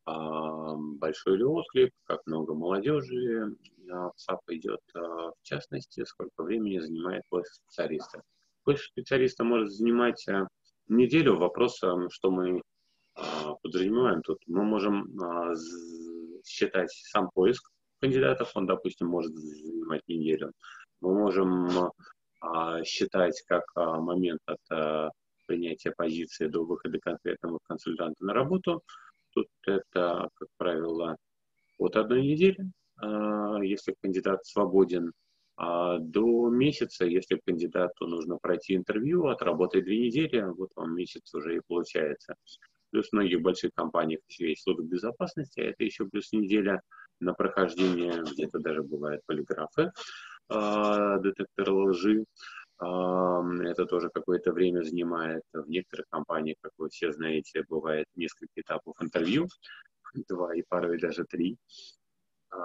а, большой ли отклик, как много молодежи в SAP идет, а, в частности, сколько времени занимает поиск специалиста. Поиск специалиста может занимать а, неделю. Вопрос, что мы подразумеваем тут. Мы можем считать сам поиск кандидатов, он, допустим, может занимать неделю. Мы можем а, считать как а, момент от а, принятия позиции до выхода конкретного консультанта на работу. Тут это, как правило, от одной недели, а, если кандидат свободен, а до месяца, если кандидату нужно пройти интервью, отработать две недели, вот вам месяц уже и получается. Плюс многих больших компаниях еще есть служба безопасности, а это еще плюс неделя на прохождение, где-то даже бывают полиграфы, э, детектор лжи. Э, это тоже какое-то время занимает. В некоторых компаниях, как вы все знаете, бывает несколько этапов интервью, два и порой даже три. Э,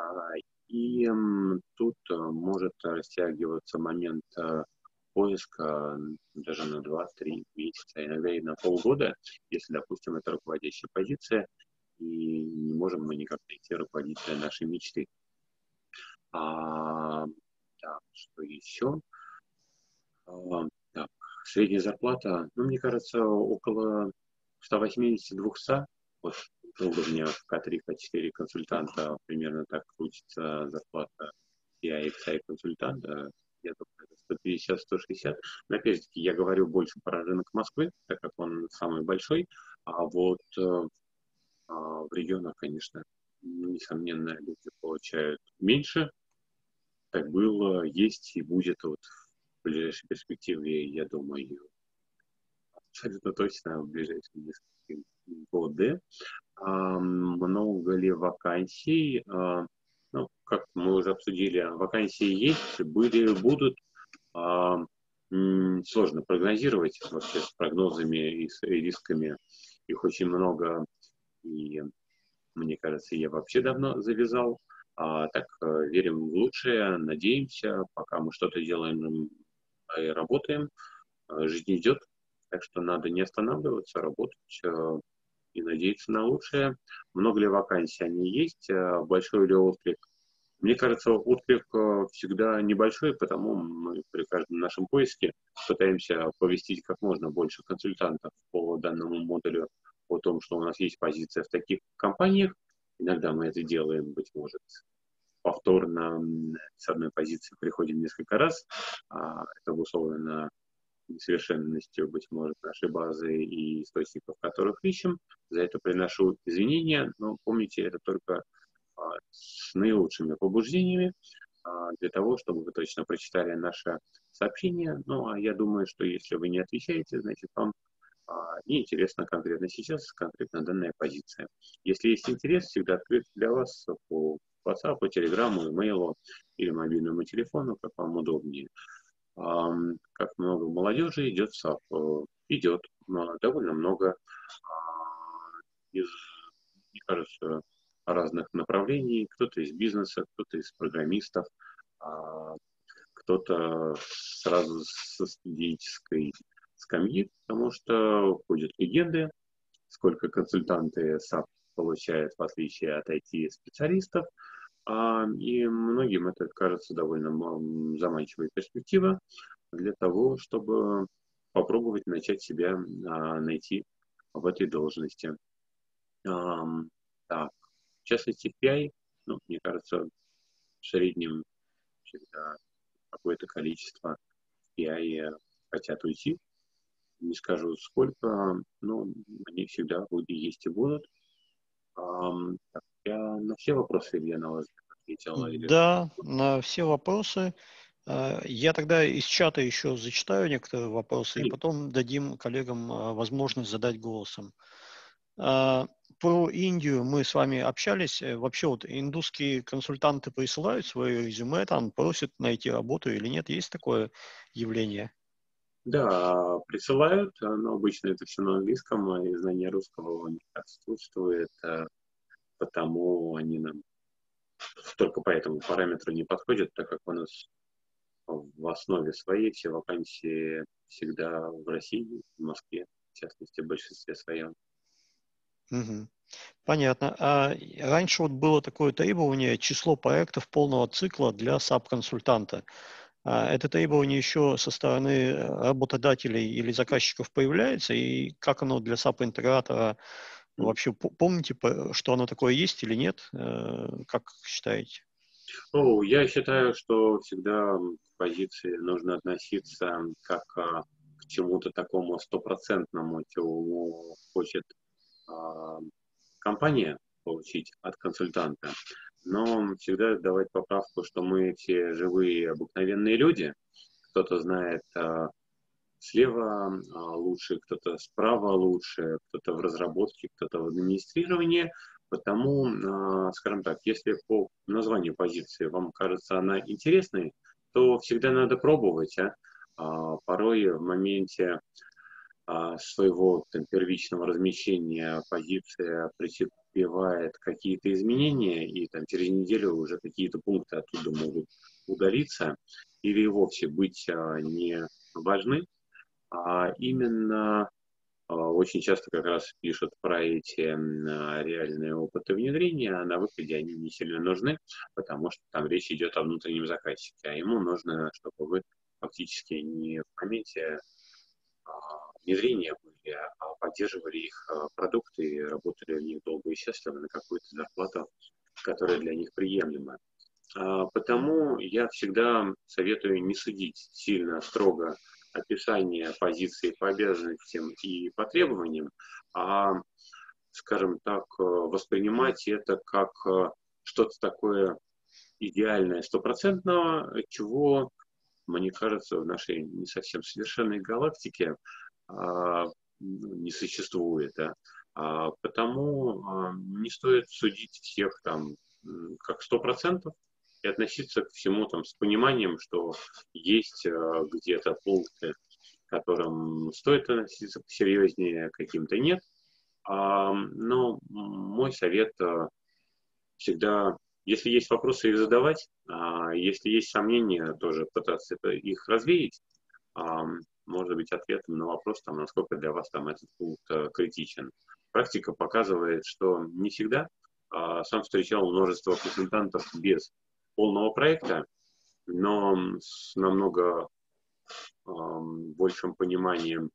и э, тут может растягиваться момент э, поиска даже на 2-3 месяца, иногда и на полгода, если, допустим, это руководящая позиция, и не можем мы никак найти руководителя нашей мечты. А, так, что еще? А, так, средняя зарплата, ну, мне кажется, около 180-200. Вот уровня К3, К4 консультанта примерно так крутится зарплата CI, XI консультанта где-то 150-160. Но опять-таки я говорю больше про рынок Москвы, так как он самый большой. А вот э, а в регионах, конечно, несомненно, люди получают меньше. Так было, есть и будет вот в ближайшей перспективе, я думаю, абсолютно точно в ближайшие несколько годы. А много ли вакансий? А, ну, как мы уже обсудили, вакансии есть, были, будут. А, сложно прогнозировать вообще с прогнозами и с рисками. Их очень много, и мне кажется, я вообще давно завязал. А, так э, верим в лучшее, надеемся, пока мы что-то делаем и работаем, э, жизнь идет, так что надо не останавливаться, работать э, и надеяться на лучшее. Много ли вакансий они есть, большой ли отклик мне кажется, отклик э, всегда небольшой, потому мы при каждом нашем поиске пытаемся повестить как можно больше консультантов по данному модулю о том, что у нас есть позиция в таких компаниях. Иногда мы это делаем, быть может, повторно с одной позиции приходим несколько раз. А это обусловлено несовершенностью, быть может, нашей базы и источников, которых ищем. За это приношу извинения, но помните, это только а, с наилучшими побуждениями а, для того, чтобы вы точно прочитали наше сообщение. Ну, а я думаю, что если вы не отвечаете, значит, вам а, не интересно конкретно сейчас, конкретно данная позиция. Если есть интерес, всегда открыт для вас по WhatsApp, по Telegram, имейлу или мобильному телефону, как вам удобнее. Как много молодежи идет в SAP? Э, идет довольно много. Из, мне кажется, разных направлений, кто-то из бизнеса, кто-то из программистов, а, кто-то сразу со студенческой скамьи, потому что ходят легенды, сколько консультанты SAP получают в отличие от IT-специалистов, а, и многим это кажется довольно заманчивой перспектива для того, чтобы попробовать начать себя а, найти в этой должности. Так, в частности, PI, ну, мне кажется, в среднем какое-то количество PI хотят уйти. Не скажу сколько, но они всегда есть и будут. Я на все вопросы, Илья, на вас ответил. Да, на все вопросы. А, я тогда из чата еще зачитаю некоторые вопросы, и потом дадим коллегам а, возможность задать голосом. А, про Индию мы с вами общались. Э, вообще вот индусские консультанты присылают свое резюме, там просят найти работу или нет? Есть такое явление? Да, присылают, но обычно это все на английском, а и знание русского не отсутствует, э, потому они нам только по этому параметру не подходят, так как у нас в основе своей все вакансии всегда в России, в Москве, в частности, в большинстве своем. Угу. Понятно. А раньше вот было такое требование число проектов полного цикла для SAP-консультанта. А это требование еще со стороны работодателей или заказчиков появляется, и как оно для SAP-интегратора вообще помните, что оно такое есть или нет? Э, как считаете? Ну, я считаю, что всегда к позиции нужно относиться как а, к чему-то такому стопроцентному, чего хочет а, компания получить от консультанта, но всегда давать поправку, что мы все живые обыкновенные люди. Кто-то знает а, слева а, лучше, кто-то справа лучше, кто-то в разработке, кто-то в администрировании. Потому, а, скажем так, если по названию позиции вам кажется она интересной, то всегда надо пробовать. А? А, порой в моменте своего там, первичного размещения позиция претерпевает какие-то изменения, и там, через неделю уже какие-то пункты оттуда могут удалиться или вовсе быть не важны, а именно а, очень часто как раз пишут про эти реальные опыты внедрения, а на выходе они не сильно нужны, потому что там речь идет о внутреннем заказчике, а ему нужно, чтобы вы фактически не в моменте внедрения были, а поддерживали их а, продукты и работали в них долго и счастливо на какую-то зарплату, которая для них приемлема. А, потому я всегда советую не судить сильно строго описание позиции по обязанностям и по требованиям, а, скажем так, воспринимать это как что-то такое идеальное, стопроцентного, чего, мне кажется, в нашей не совсем совершенной галактике а, не существует. Да? А, потому а, не стоит судить всех там как сто процентов. И относиться ко всему там с пониманием, что есть э, где-то пункты, к которым стоит относиться серьезнее, каким-то нет. А, но мой совет э, всегда, если есть вопросы, их задавать, а если есть сомнения, тоже пытаться их развеять, а, может быть ответом на вопрос, там, насколько для вас там этот пункт э, критичен. Практика показывает, что не всегда. А, сам встречал множество консультантов без полного проекта, но с намного большим пониманием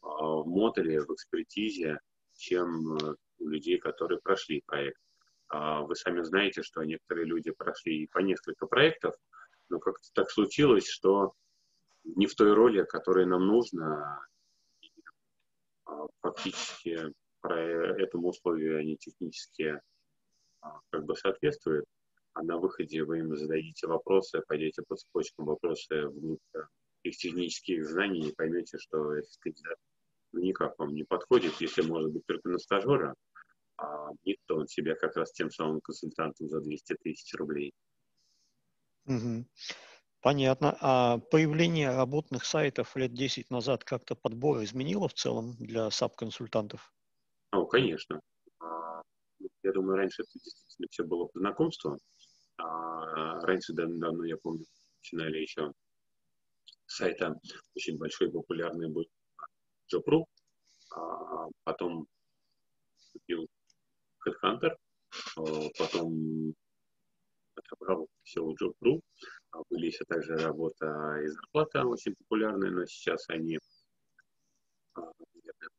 в модуле, в экспертизе, чем э, у людей, которые прошли проект. А вы сами знаете, что некоторые люди прошли по несколько проектов, но как-то так случилось, что не в той роли, которая нам нужна. А фактически про этому условию они технически как бы соответствуют, а на выходе вы им зададите вопросы, пойдете по цепочкам вопросы вглубь их технических знаний и поймете, что этот кандидат никак вам не подходит, если может быть только на стажера, а нет-то он себя как раз тем самым консультантом за 200 тысяч рублей. Угу. Понятно. А появление работных сайтов лет 10 назад как-то подбор изменило в целом для САП-консультантов? Ну, конечно. А, я думаю, раньше это действительно все было по знакомству. А раньше, давно, я помню, начинали еще сайта. Очень большой, популярный был Job.ru, а потом купил Headhunter, а потом отобрал все у Job.ru, а были еще также работа и зарплата очень популярная, но сейчас они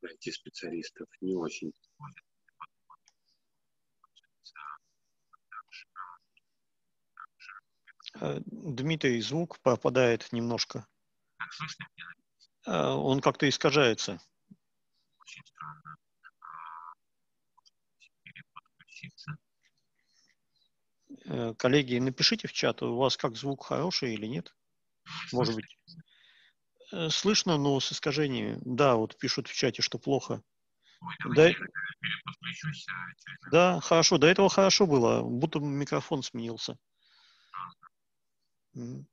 найти специалистов не очень Дмитрий, звук пропадает немножко. Он как-то искажается. Очень странно. Э, коллеги, напишите в чат, у вас как звук хороший или нет? Может быть. Э, слышно, но с искажением. Да, вот пишут в чате, что плохо. Ой, да, да, хорошо. До этого хорошо было, будто микрофон сменился. Mm.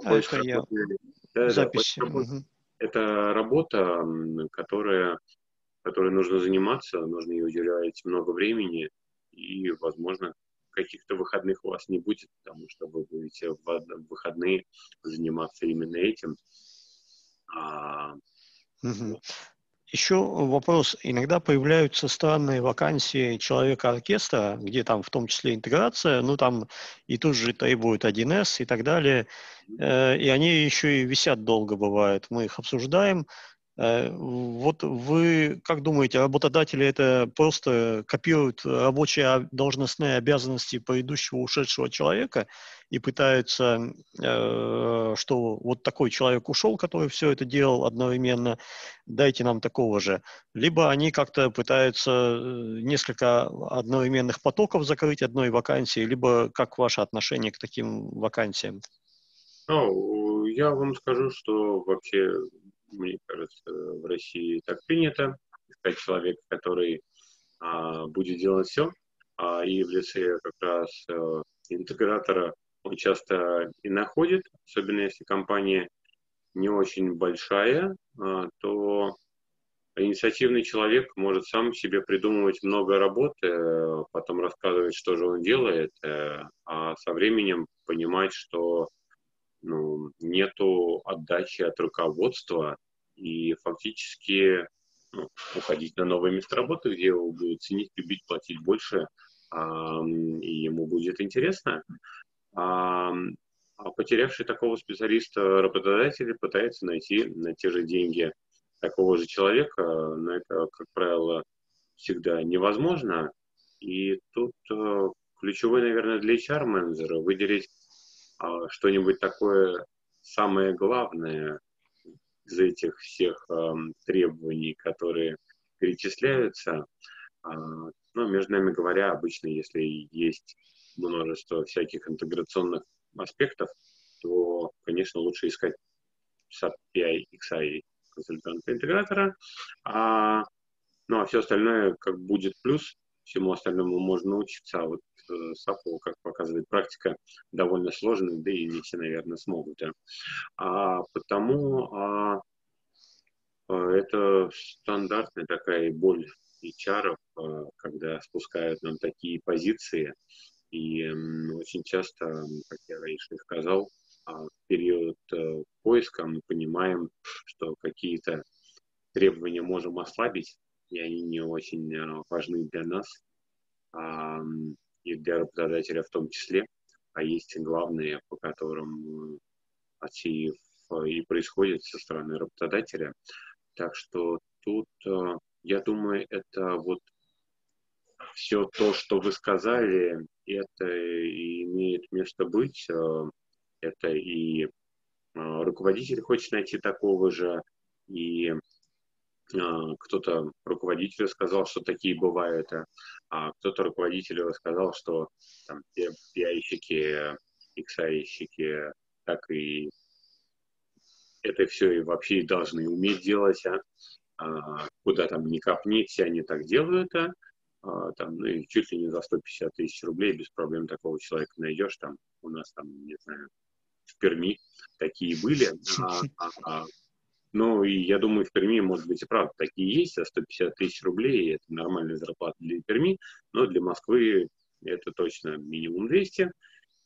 поиск это я... Да, угу. Это работа, которая, которой нужно заниматься, нужно ей уделять много времени, и, возможно, каких-то выходных у вас не будет, потому что вы будете в выходные заниматься именно этим. А, угу. Еще вопрос. Иногда появляются странные вакансии человека-оркестра, где там в том числе интеграция, ну там и тут же требуют 1С и так далее. Э, и они еще и висят долго бывают. Мы их обсуждаем. Э, вот вы как думаете, работодатели это просто копируют рабочие должностные обязанности предыдущего ушедшего человека и пытаются, э, что вот такой человек ушел, который все это делал одновременно, дайте нам такого же. Либо они как-то пытаются э, несколько одновременных потоков закрыть одной вакансии, либо как ваше отношение к таким вакансиям? Ну, я вам скажу, что вообще мне кажется, в России так принято, искать человека, который а, будет делать все, а, и в лице как раз а, интегратора он часто и находит, особенно если компания не очень большая, а, то инициативный человек может сам себе придумывать много работы, э, потом рассказывать, что же он делает, э, а со временем понимать, что ну, нету отдачи от руководства, и фактически ну, уходить на новое место работы, где его будут ценить, любить, платить больше, а, и ему будет интересно. А, а потерявший такого специалиста работодатель пытается найти на те же деньги такого же человека, но это, как правило, всегда невозможно. И тут э, ключевой, наверное, для HR-менеджера выделить что-нибудь такое самое главное, из этих всех э, требований, которые перечисляются, э, ну, между нами говоря, обычно, если есть множество всяких интеграционных аспектов, то, конечно, лучше искать SAP PI XI консультанта интегратора, а, ну, а все остальное как будет плюс, всему остальному можно научиться, а вот э, SAP, как показывает практика, довольно сложный, да и не все, наверное, смогут. Да. А, потому а, а это стандартная такая боль HR, а, когда спускают нам такие позиции, и очень часто, как я раньше сказал, а, в период э, поиска мы понимаем, что какие-то требования можем ослабить, и они не очень э, важны для нас и для работодателя в том числе, а есть главные, по которым отсеив э, и происходит со стороны работодателя. Так что тут, я думаю, это вот все то, что вы сказали, это имеет место быть. Э, это и э, руководитель хочет найти такого же, и э, кто-то руководителю сказал, что такие бывают, а кто-то руководителю сказал, что там пиайщики, иксайщики так и это все и вообще должны уметь делать, а, а куда там не копни, все они так делают, а, а, там, ну, и чуть ли не за 150 тысяч рублей без проблем такого человека найдешь, там, у нас там, не знаю, в Перми такие были, а, а, а, ну, и я думаю, в Перми, может быть, и правда такие есть, а 150 тысяч рублей – это нормальная зарплата для Перми, но для Москвы это точно минимум 200,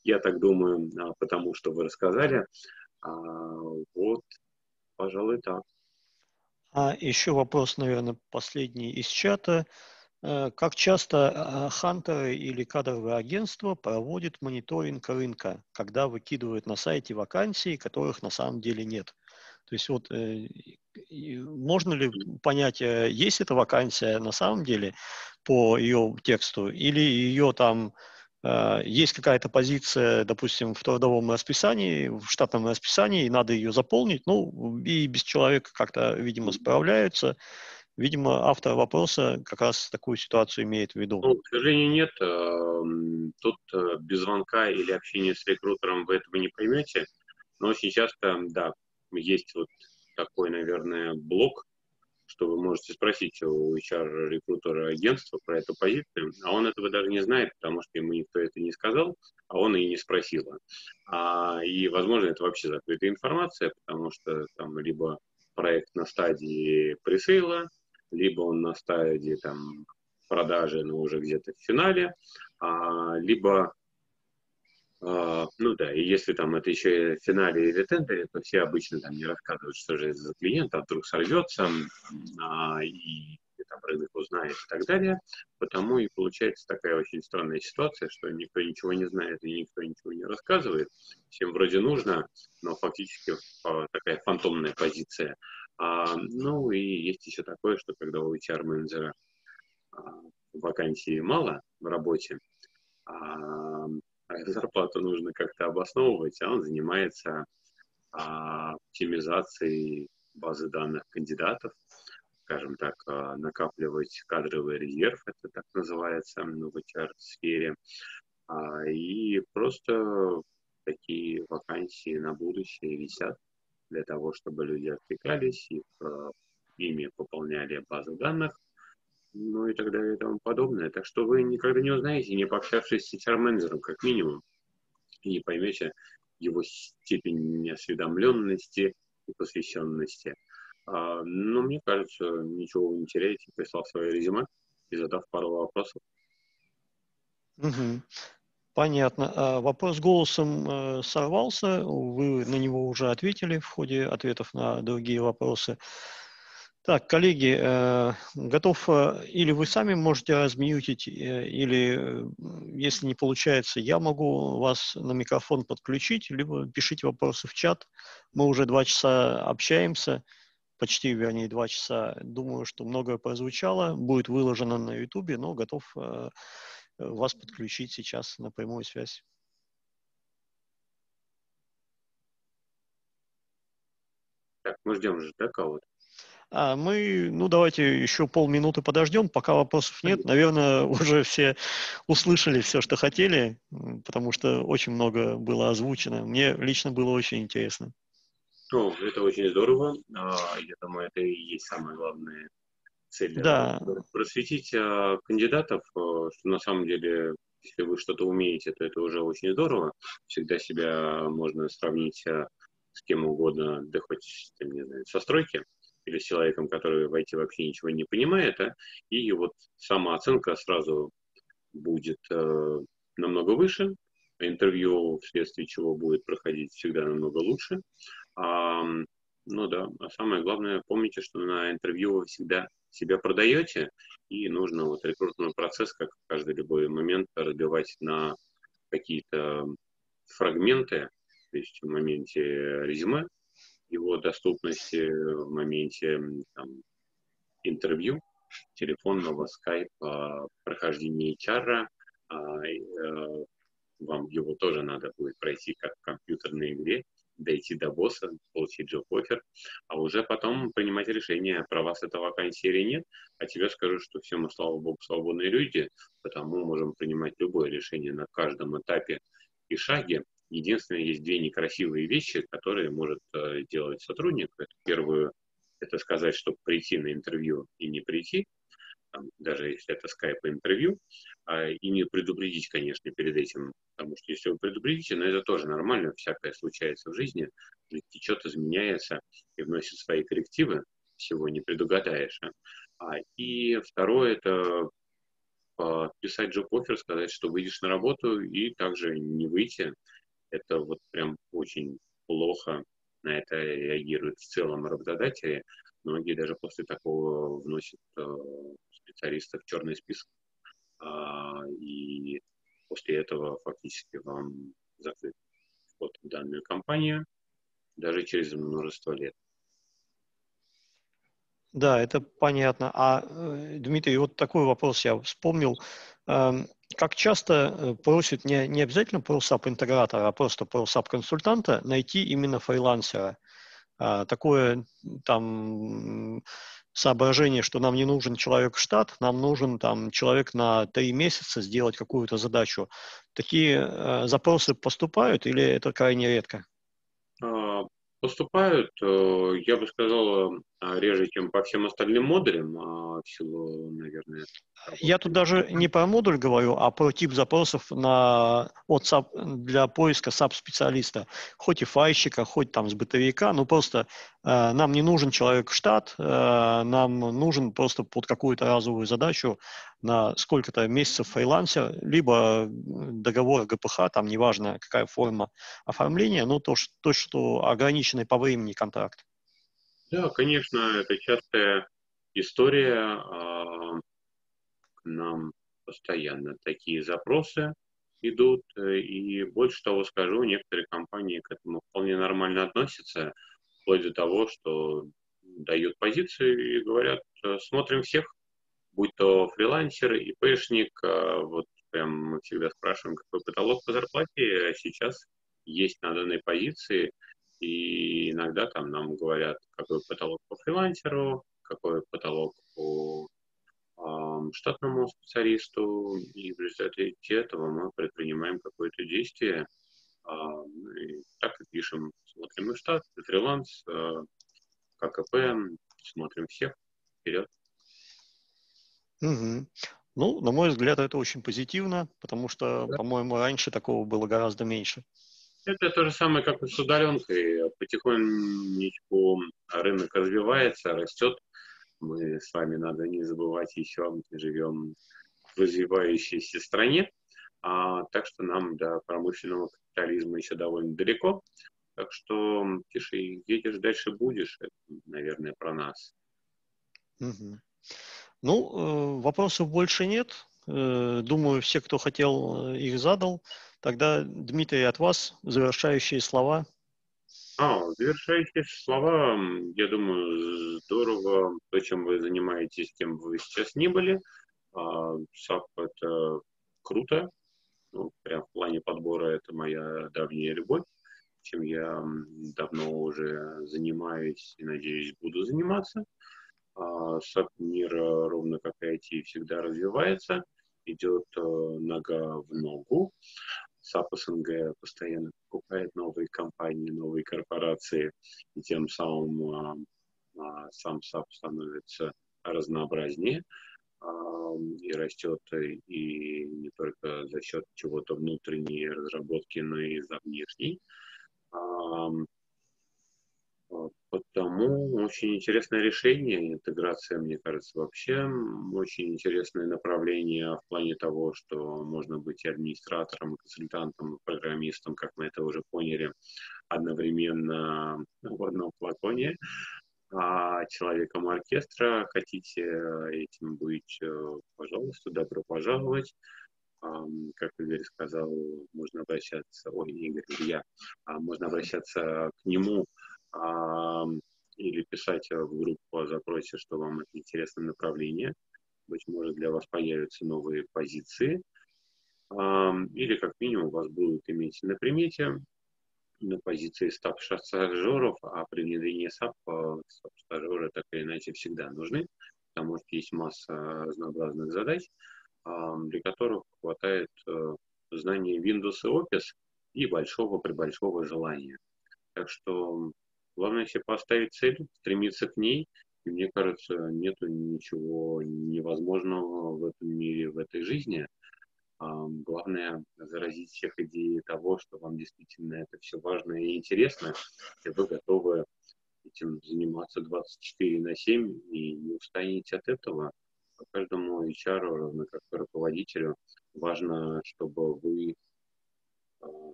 я так думаю, а, потому что вы рассказали. А, вот, пожалуй, так. А еще вопрос, наверное, последний из чата. Э, как часто а, хантеры или кадровые агентства проводят мониторинг рынка, когда выкидывают на сайте вакансии, которых на самом деле нет? То есть вот э, можно ли понять, э, есть эта вакансия на самом деле по ее тексту, или ее там есть какая-то позиция, допустим, в трудовом расписании, в штатном расписании, и надо ее заполнить, ну, и без человека как-то, видимо, справляются, Видимо, автор вопроса как раз такую ситуацию имеет в виду. Ну, к сожалению, нет. Эм, тут э, без звонка или общения с рекрутером вы этого не поймете. Но очень часто, да, есть вот такой, наверное, блок, что вы можете спросить у HR-рекрутера агентства про эту позицию, а он этого даже не знает, потому что ему никто это не сказал, а он и не спросил. А, и, возможно, это вообще закрытая информация, потому что там либо проект на стадии пресейла, либо он на стадии там, продажи, но уже где-то в финале, а, либо ну да, и если там это еще в финале или тендере, то все обычно там не рассказывают, что же за клиент, а вдруг сорвется, а, и, и там рынок узнает и так далее. Потому и получается такая очень странная ситуация, что никто ничего не знает и никто ничего не рассказывает. Всем вроде нужно, но фактически такая фантомная позиция. А, ну и есть еще такое, что когда у HR-менеджера а, вакансий мало в работе, а, а зарплату нужно как-то обосновывать, а он занимается а, оптимизацией базы данных кандидатов, скажем так, а, накапливать кадровый резерв, это так называется ну, в HR-сфере, а, и просто такие вакансии на будущее висят для того, чтобы люди откликались и э, ими пополняли базу данных, ну и так далее и тому подобное. Так что вы никогда не узнаете, не пообщавшись с HR-менеджером, как минимум, и не поймете его степень неосведомленности и посвященности. А, но мне кажется, ничего вы не теряете, прислав свое резюме и задав пару вопросов. Угу. Понятно. А вопрос голосом э, сорвался, вы на него уже ответили в ходе ответов на другие вопросы. Так, коллеги, э, готов, э, или вы сами можете размьютить, или, если не получается, я могу вас на микрофон подключить, либо пишите вопросы в чат. Мы уже два часа общаемся, почти, вернее, два часа. Думаю, что многое прозвучало, будет выложено на YouTube, но готов вас подключить сейчас на прямую связь. Так, мы ждем же, да, кого-то? А мы, ну, давайте еще полминуты подождем, пока вопросов нет. Наверное, уже все услышали все, что хотели, потому что очень много было озвучено. Мне лично было очень интересно. Ну, это очень здорово. А, я думаю, это и есть самое главное цель. Да. Просветить а, кандидатов, что на самом деле если вы что-то умеете, то это уже очень здорово. Всегда себя можно сравнить с кем угодно, да хоть, не знаю, со стройки или с человеком, который в IT вообще ничего не понимает, а, и вот самооценка сразу будет э, намного выше, интервью вследствие чего будет проходить всегда намного лучше. А, ну да, а самое главное, помните, что на интервью вы всегда себя продаете, и нужно вот рекрутный процесс, как каждый любой момент, разбивать на какие-то фрагменты, то есть в моменте резюме, его доступности в моменте там, интервью, телефонного, скайпа, прохождения HR, а, э, вам его тоже надо будет пройти как в компьютерной игре, дойти до босса, получить job-офер, а уже потом принимать решение, про вас эта вакансия или нет. А тебе скажу, что все мы, слава богу, свободные люди, потому можем принимать любое решение на каждом этапе и шаге. Единственное, есть две некрасивые вещи, которые может э, делать сотрудник. Первую – это сказать, чтобы прийти на интервью и не прийти, там, даже если это скайп-интервью, а, и не предупредить, конечно, перед этим, потому что если вы предупредите, но это тоже нормально, всякое случается в жизни, что-то изменяется и вносит свои коррективы, всего не предугадаешь. А? А, и второе – это писать job offer, сказать, что выйдешь на работу, и также не выйти. Это вот прям очень плохо на это реагируют в целом работодатели. Многие даже после такого вносят э, специалистов в черный список. А, и после этого фактически вам закрыт вход в данную компанию даже через множество лет. Да, это понятно. А, э, Дмитрий, вот такой вопрос я вспомнил. Как часто э, просят не, не обязательно ProSAP-интегратора, а просто ProSAP-консультанта найти именно фрилансера? А, такое там соображение, что нам не нужен человек в штат, нам нужен там человек на три месяца сделать какую-то задачу. Такие э, запросы поступают или это крайне редко? А, поступают, э, я бы сказал, реже, чем по всем остальным модулям, а в силу, наверное... Я тут даже не про модуль говорю, а про тип запросов на, от для поиска SAP-специалиста. Хоть и файщика, хоть там с бытовика, ну просто э, нам не нужен человек в штат, э, нам нужен просто под какую-то разовую задачу на сколько-то месяцев фрилансер, либо договор ГПХ, там неважно какая форма оформления, но то, что, то, что ограниченный по времени контракт. Да, конечно, это частая история. А, к нам постоянно такие запросы идут. И больше того скажу, некоторые компании к этому вполне нормально относятся, вплоть до того, что дают позицию и говорят, смотрим всех, будь то фрилансер, ИПшник, а вот прям мы всегда спрашиваем, какой потолок по зарплате а сейчас есть на данной позиции, и иногда там нам говорят, какой потолок по фрилансеру, какой потолок по э, штатному специалисту, и в результате этого мы предпринимаем какое-то действие, э, и так и пишем, смотрим и штат, и фриланс, э, ККП, смотрим всех, вперед. Угу. Ну, на мой взгляд, это очень позитивно, потому что, да. по-моему, раньше такого было гораздо меньше. Это то же самое, как и с удаленкой. Потихонечку рынок развивается, растет. Мы с вами, надо не забывать еще, живем в развивающейся стране, а, так что нам до промышленного капитализма еще довольно далеко. Так что тише едешь, дальше будешь. Это, наверное, про нас. Угу. Ну, э, вопросов больше нет. Э, думаю, все, кто хотел, э, их задал. Тогда, Дмитрий, от вас завершающие слова. А, завершающие слова, я думаю, здорово, то, чем вы занимаетесь, кем вы сейчас не были. А, SAP – это круто, ну, прям в плане подбора это моя давняя любовь. чем я давно уже занимаюсь и, надеюсь, буду заниматься. SAP мир, ровно как и IT, всегда развивается, идет нога в ногу. SAP СНГ постоянно покупает новые компании, новые корпорации, и тем самым сам SAP становится разнообразнее и растет и не только за счет чего-то внутренней разработки, но и за внешней. Потому очень интересное решение. Интеграция, мне кажется, вообще очень интересное направление в плане того, что можно быть и администратором, и консультантом, и программистом, как мы это уже поняли, одновременно в одном флаконе а человеком оркестра. Хотите этим быть, э, пожалуйста, добро пожаловать. Как Игорь сказал, можно обращаться, ой, Игорь, я, а можно обращаться к нему или писать в группу о запросе, что вам это интересное направление. Быть может, для вас появятся новые позиции. Или, как минимум, вас будут иметь на примете на позиции стаб-стажеров, а при внедрении SAP стажеры так или иначе всегда нужны, потому что есть масса разнообразных задач, для которых хватает э, знания Windows и Office и большого при большого желания. Так что главное себе поставить цель, стремиться к ней, и мне кажется, нету ничего невозможного в этом мире, в этой жизни – Главное заразить всех идеей того, что вам действительно это все важно и интересно, и вы готовы этим заниматься 24 на 7 и не устанете от этого. По каждому HR, равно как руководителю, важно, чтобы вы а,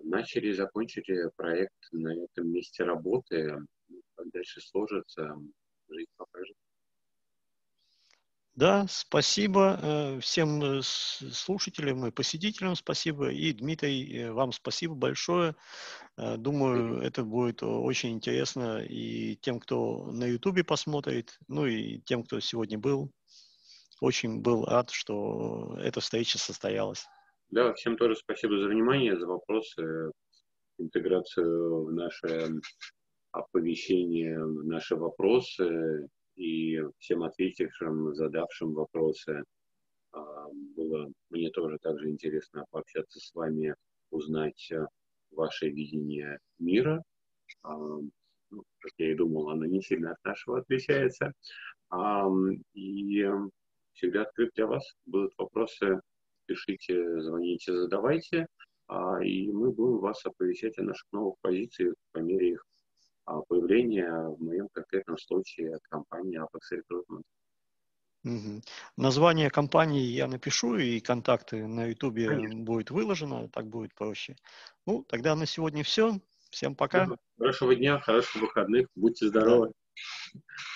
начали и закончили проект на этом месте работы. Как дальше сложится, жизнь покажет. Да, спасибо э, всем э, слушателям и посетителям спасибо. И, Дмитрий, э, вам спасибо большое. Думаю, это будет очень интересно и тем, кто на Ютубе посмотрит, ну и тем, кто сегодня был. Очень был рад, что эта встреча состоялась. Да, всем тоже спасибо за внимание, за вопросы, интеграцию в наше оповещение, в наши вопросы и всем ответившим, задавшим вопросы. А, было мне тоже также интересно пообщаться с вами, узнать э, ваше видение мира. А, ну, я и думал, оно не сильно от нашего отличается. А, и всегда открыт для вас. Будут вопросы, пишите, звоните, задавайте. И мы будем вас оповещать о наших новых позициях по мере их а, появления в моем конкретном случае от компании Apex Recruitment. Угу. Название компании я напишу, и контакты на YouTube будет выложено, так будет проще. Ну, тогда на сегодня все. Всем пока. Хорошего дня, хороших выходных, будьте здоровы.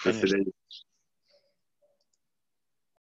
Да. До свидания.